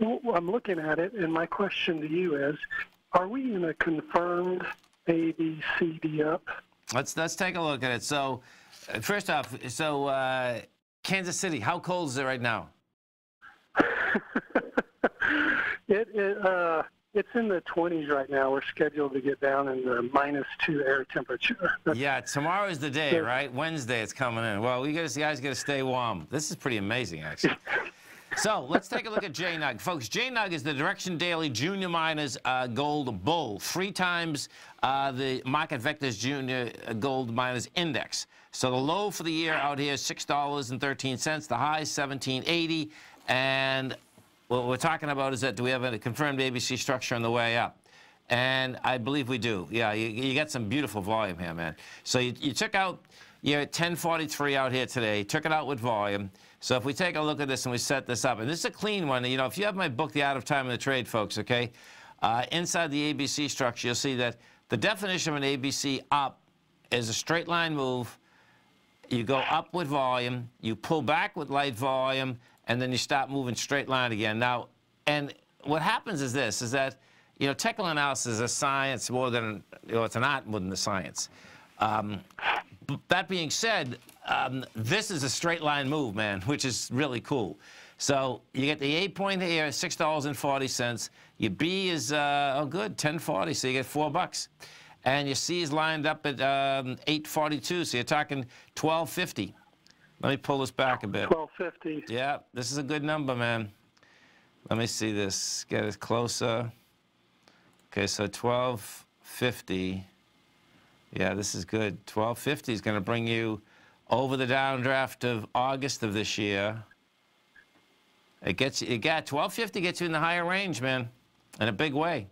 I'm looking at it, and my question to you is, are we in a confirmed A, B, C, D up? Let's let's take a look at it. So, uh, first off, so uh, Kansas City, how cold is it right now? It, it uh, it's in the 20s right now. We're scheduled to get down in the minus two air temperature. yeah, tomorrow is the day, right? Wednesday it's coming in. Well, we guys, guys got to stay warm. This is pretty amazing, actually. so let's take a look at JNUG. Folks, JNUG is the Direxion Daily Junior Miners uh, Gold Bull, three times uh, the Market Vectors Junior uh, Gold Miners Index. So the low for the year out here is $6.13. The high is 17.80. And what we're talking about is that do we have a confirmed ABC structure on the way up? And I believe we do. Yeah, you, you got some beautiful volume here, man. So you, you took out your 1043 out here today, took it out with volume. So if we take a look at this and we set this up, and this is a clean one, you know, if you have my book, The Art of Timing the Trade, folks, okay, uh, inside the ABC structure, you'll see that the definition of an ABC up is a straight line move. You go up with volume, you pull back with light volume, and then you stop moving straight line again. Now, and what happens is this, is that, you know, technical analysis is a science more than, you know, it's an art more than a science. Um, that being said, um, this is a straight line move, man, which is really cool. So you get the A point here, six dollars and forty cents. Your B is uh, oh good, ten forty. So you get four bucks, and your C is lined up at um, eight forty two. So you're talking twelve fifty. Let me pull this back a bit. 1250. Yeah, this is a good number, man. Let me see this. Get it closer. Okay, so 1250. Yeah, this is good. 1250 is going to bring you over the downdraft of August of this year. It gets you, it got 1250 gets you in the higher range, man, in a big way.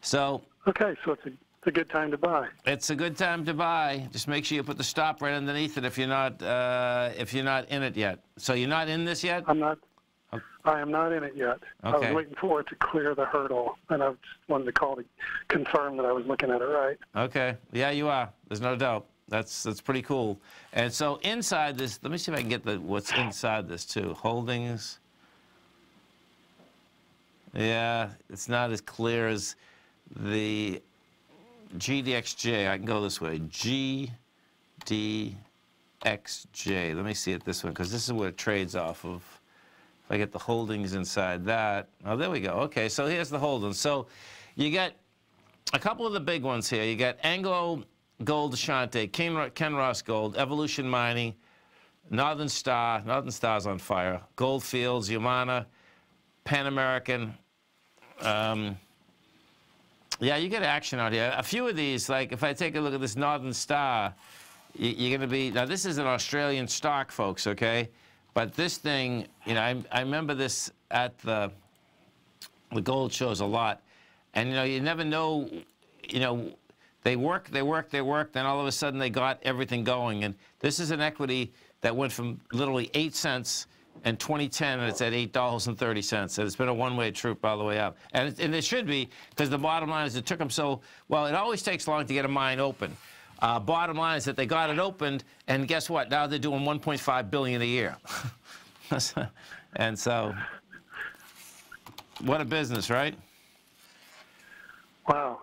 So Okay, so it's a, it's a good time to buy. it's a good time to buy. Just make sure you put the stop right underneath it if you're not uh, if you're not in it yet. So you're not in this yet? I'm not. I am not in it yet. I was waiting for it to clear the hurdle, and I just wanted to call to confirm that I was looking at it right. Okay. Yeah, you are. There's no doubt. That's that's pretty cool. And so inside this, let me see if I can get the what's inside this too. Holdings. Yeah, it's not as clear as the GDXJ. I can go this way. GDXJ. Let me see it this way because this is what it trades off of. If I get the holdings inside that. Oh, there we go. Okay, so here's the holdings. So you got a couple of the big ones here. You got Anglo Gold Ashanti, Ken, Kinross Gold, Evolution Mining, Northern Star, Northern Star's on fire. Goldfields, Yamana, Pan American. Um, yeah, you get action out here. A few of these, like if I take a look at this Northern Star, you, you're going to be, now this is an Australian stock, folks, okay? But this thing, you know, I, I remember this at the, the gold shows a lot. And, you know, you never know, you know, they work, they work, they work, then all of a sudden they got everything going. And this is an equity that went from literally 8 cents in 2010, and it's at $8.30. And it's been a one-way troop all the way up. And it, and it should be, because the bottom line is it took them so, well, it always takes long to get a mine open. Uh, bottom line is that they got it opened, and guess what? Now they're doing 1.5 billion a year. and so, what a business, right? Wow.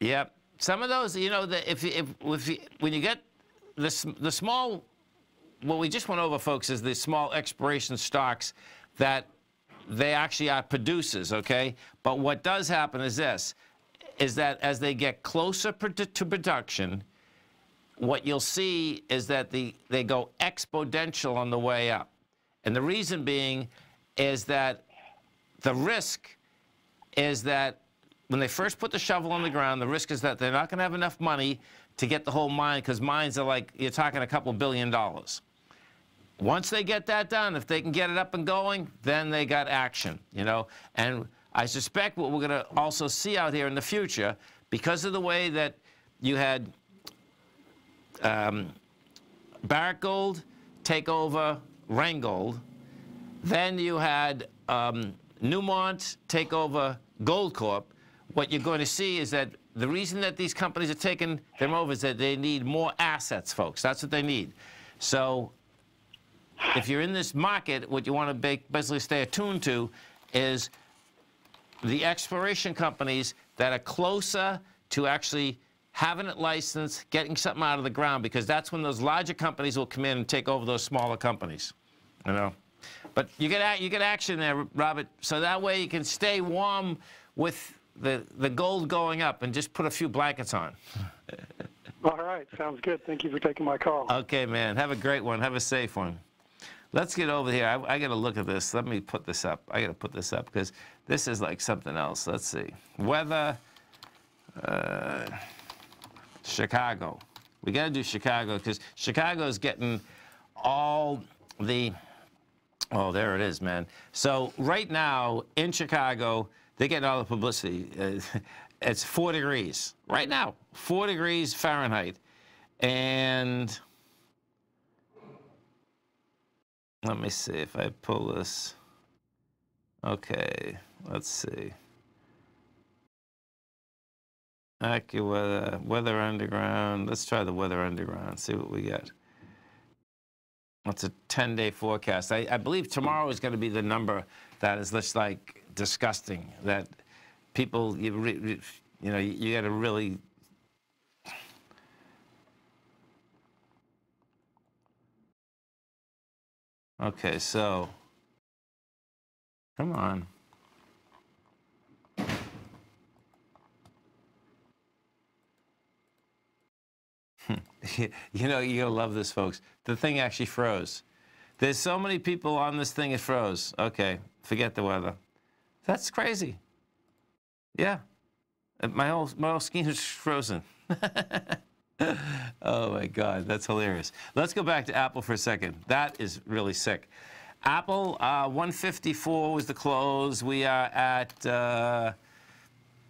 Yep. Some of those, you know, the, if, if, if you, when you get the, the small, what we just went over, folks, is the small expiration stocks that they actually are producers, okay? But what does happen is this, is that as they get closer to production, what you'll see is that the, they go exponential on the way up. And the reason being is that the risk is that when they first put the shovel on the ground, the risk is that they're not going to have enough money to get the whole mine because mines are like, you're talking a couple billion dollars. Once they get that done, if they can get it up and going, then they got action, you know. And I suspect what we're going to also see out here in the future, because of the way that you had um, Barrick Gold take over Randgold, then you had um, Newmont take over Goldcorp, what you're going to see is that the reason that these companies are taking them over is that they need more assets, folks. That's what they need. So if you're in this market, what you want to basically stay attuned to is the exploration companies that are closer to actually having it licensed, getting something out of the ground, because that's when those larger companies will come in and take over those smaller companies. You know? But you get, you get action there, Robert, so that way you can stay warm with the, the gold going up and just put a few blankets on. All right. Sounds good. Thank you for taking my call. Okay, man. Have a great one. Have a safe one. Let's get over here. I, I got to look at this. Let me put this up. I got to put this up because this is like something else. Let's see. Weather, uh, Chicago. We got to do Chicago because Chicago is getting all the, oh, there it is, man. So right now in Chicago, they're getting all the publicity. Uh, it's four degrees right now, four degrees Fahrenheit. And let me see if I pull this. Okay, let's see. AccuWeather, Weather Underground. Let's try the Weather Underground, see what we get. It's a 10-day forecast. I, I, believe tomorrow is going to be the number that is just like disgusting. That people, you, re, you know, you got to really. Okay, so come on. you know, you're going to love this, folks. The thing actually froze. There's so many people on this thing, it froze. Okay, forget the weather. That's crazy. Yeah. Uh, my whole, my whole screen is frozen. oh my God, that's hilarious. Let's go back to Apple for a second. That is really sick. Apple, uh, 154 was the close. We are at uh,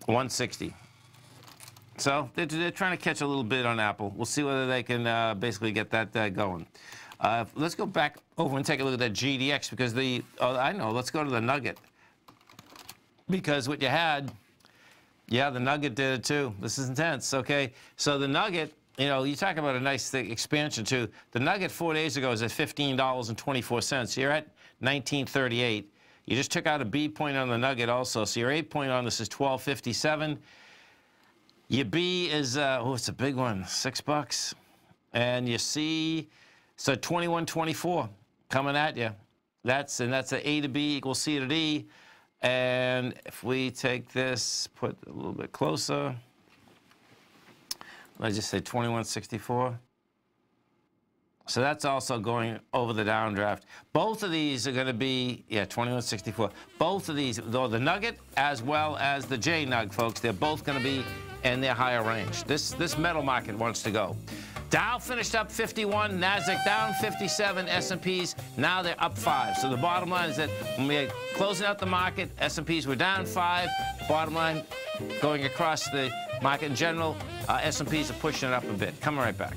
160. So they're, they're, trying to catch a little bit on Apple. We'll see whether they can uh, basically get that uh, going. Uh, let's go back over and take a look at that GDX because the, oh, I know, let's go to the Nugget. Because what you had, yeah, the Nugget did it too. This is intense, okay? So the Nugget, you know, you talk about a nice expansion too. The Nugget four days ago was at $15.24. You're at 1938. You just took out a B point on the Nugget also. So your A point on this is 1257. Your B is, uh, oh, it's a big one, six bucks. And you see, so 2124 coming at you. That's, and that's a A to B equals C to D. And if we take this, put a little bit closer, let's just say 2164. So that's also going over the downdraft. Both of these are going to be, yeah, 2164. Both of these, though the Nugget as well as the J Nug, folks, they're both going to be in their higher range. This, this metal market wants to go. Dow finished up 51, Nasdaq down 57, S&Ps now they're up five. So the bottom line is that when we're closing out the market, S&Ps were down five. Bottom line, going across the market in general, uh, S&Ps are pushing it up a bit. Coming right back.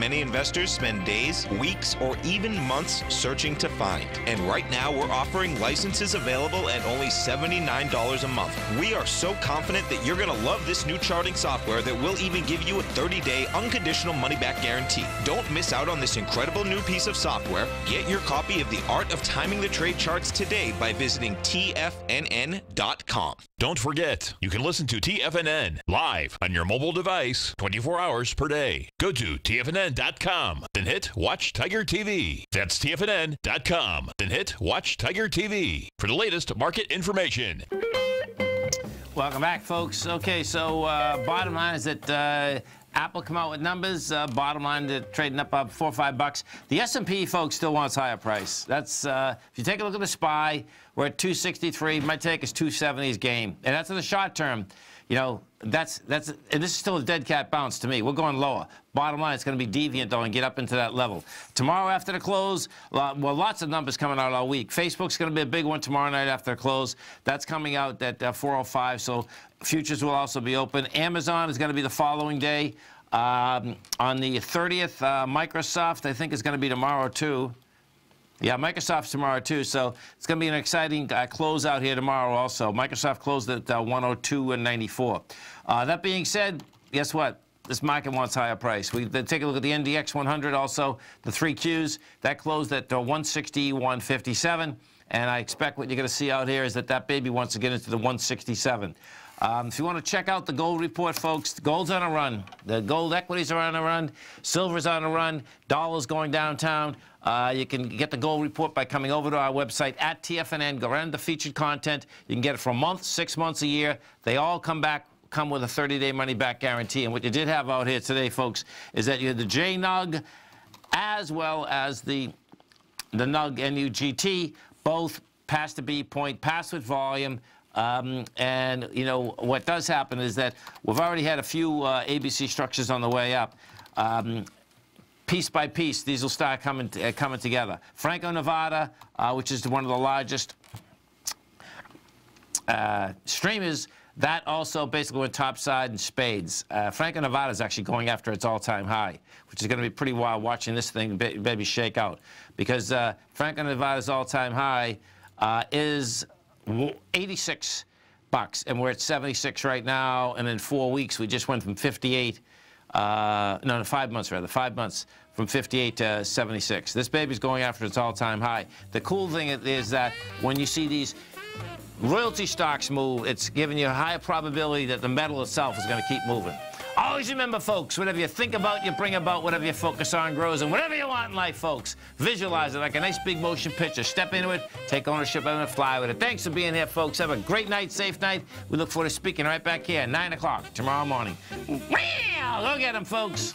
many investors spend days, weeks, or even months searching to find. And right now, we're offering licenses available at only $79 a month. We are so confident that you're going to love this new charting software that will even give you a 30-day unconditional money-back guarantee. Don't miss out on this incredible new piece of software. Get your copy of The Art of Timing the Trade Charts today by visiting tfnn.com. Don't forget, you can listen to TFNN live on your mobile device 24 hours per day. Go to TFNN.com, then hit Watch Tiger TV. That's TFNN.com, then hit Watch Tiger TV for the latest market information. Welcome back, folks. Okay, so uh, bottom line is that uh, Apple come out with numbers. Uh, bottom line, they're trading up up four or five bucks. The S&P, folks, still wants higher price. That's uh, if you take a look at the SPY, we're at 263. My take is 270's game, and that's in the short term. You know, that's that's and this is still a dead cat bounce to me. We're going lower. Bottom line, it's going to be deviant though and get up into that level. Tomorrow after the close, well, lots of numbers coming out all week. Facebook's going to be a big one tomorrow night after the close. That's coming out at uh, 4:05. So futures will also be open. Amazon is going to be the following day. Um, on the 30th, uh, Microsoft I think is going to be tomorrow too. Yeah, Microsoft's tomorrow too, so it's going to be an exciting uh, close out here tomorrow also. Microsoft closed at uh, 102 and 94. Uh, that being said, guess what? This market wants higher price. We take a look at the NDX 100 also, the three Qs. That closed at uh, 160, 157. And I expect what you're going to see out here is that that baby wants to get into the 167. Um, if you want to check out the gold report, folks, gold's on a run. The gold equities are on a run. Silver's on a run. Dollar's going downtown. Uh, you can get the gold report by coming over to our website at TFNN. Go right into featured content. You can get it for a month, six months, a year. They all come back come with a 30-day money-back guarantee. And what you did have out here today, folks, is that you had the JNUG as well as the the NUG NUGT, both pass the B point, pass with volume. Um, and, you know, what does happen is that we've already had a few uh, ABC structures on the way up. Um, piece by piece, these will start coming, uh, coming together. Franco Nevada, uh, which is one of the largest uh, streamers, that also basically went topside in spades. Uh, Franco Nevada is actually going after its all-time high, which is going to be pretty wild watching this thing maybe shake out. Because uh, Franco Nevada's all-time high is 86 bucks, and we're at 76 right now. And in four weeks, we just went from 58, uh, no, no, five months rather, five months from 58 to 76. This baby's going after its all-time high. The cool thing is that when you see these royalty stocks move, it's giving you a higher probability that the metal itself is going to keep moving. Always remember, folks, whatever you think about, you bring about. Whatever you focus on grows. And whatever you want in life, folks, visualize it like a nice big motion picture. Step into it, take ownership of it, and fly with it. Thanks for being here, folks. Have a great night, safe night. We look forward to speaking right back here at 9 o'clock tomorrow morning. Go get them, folks.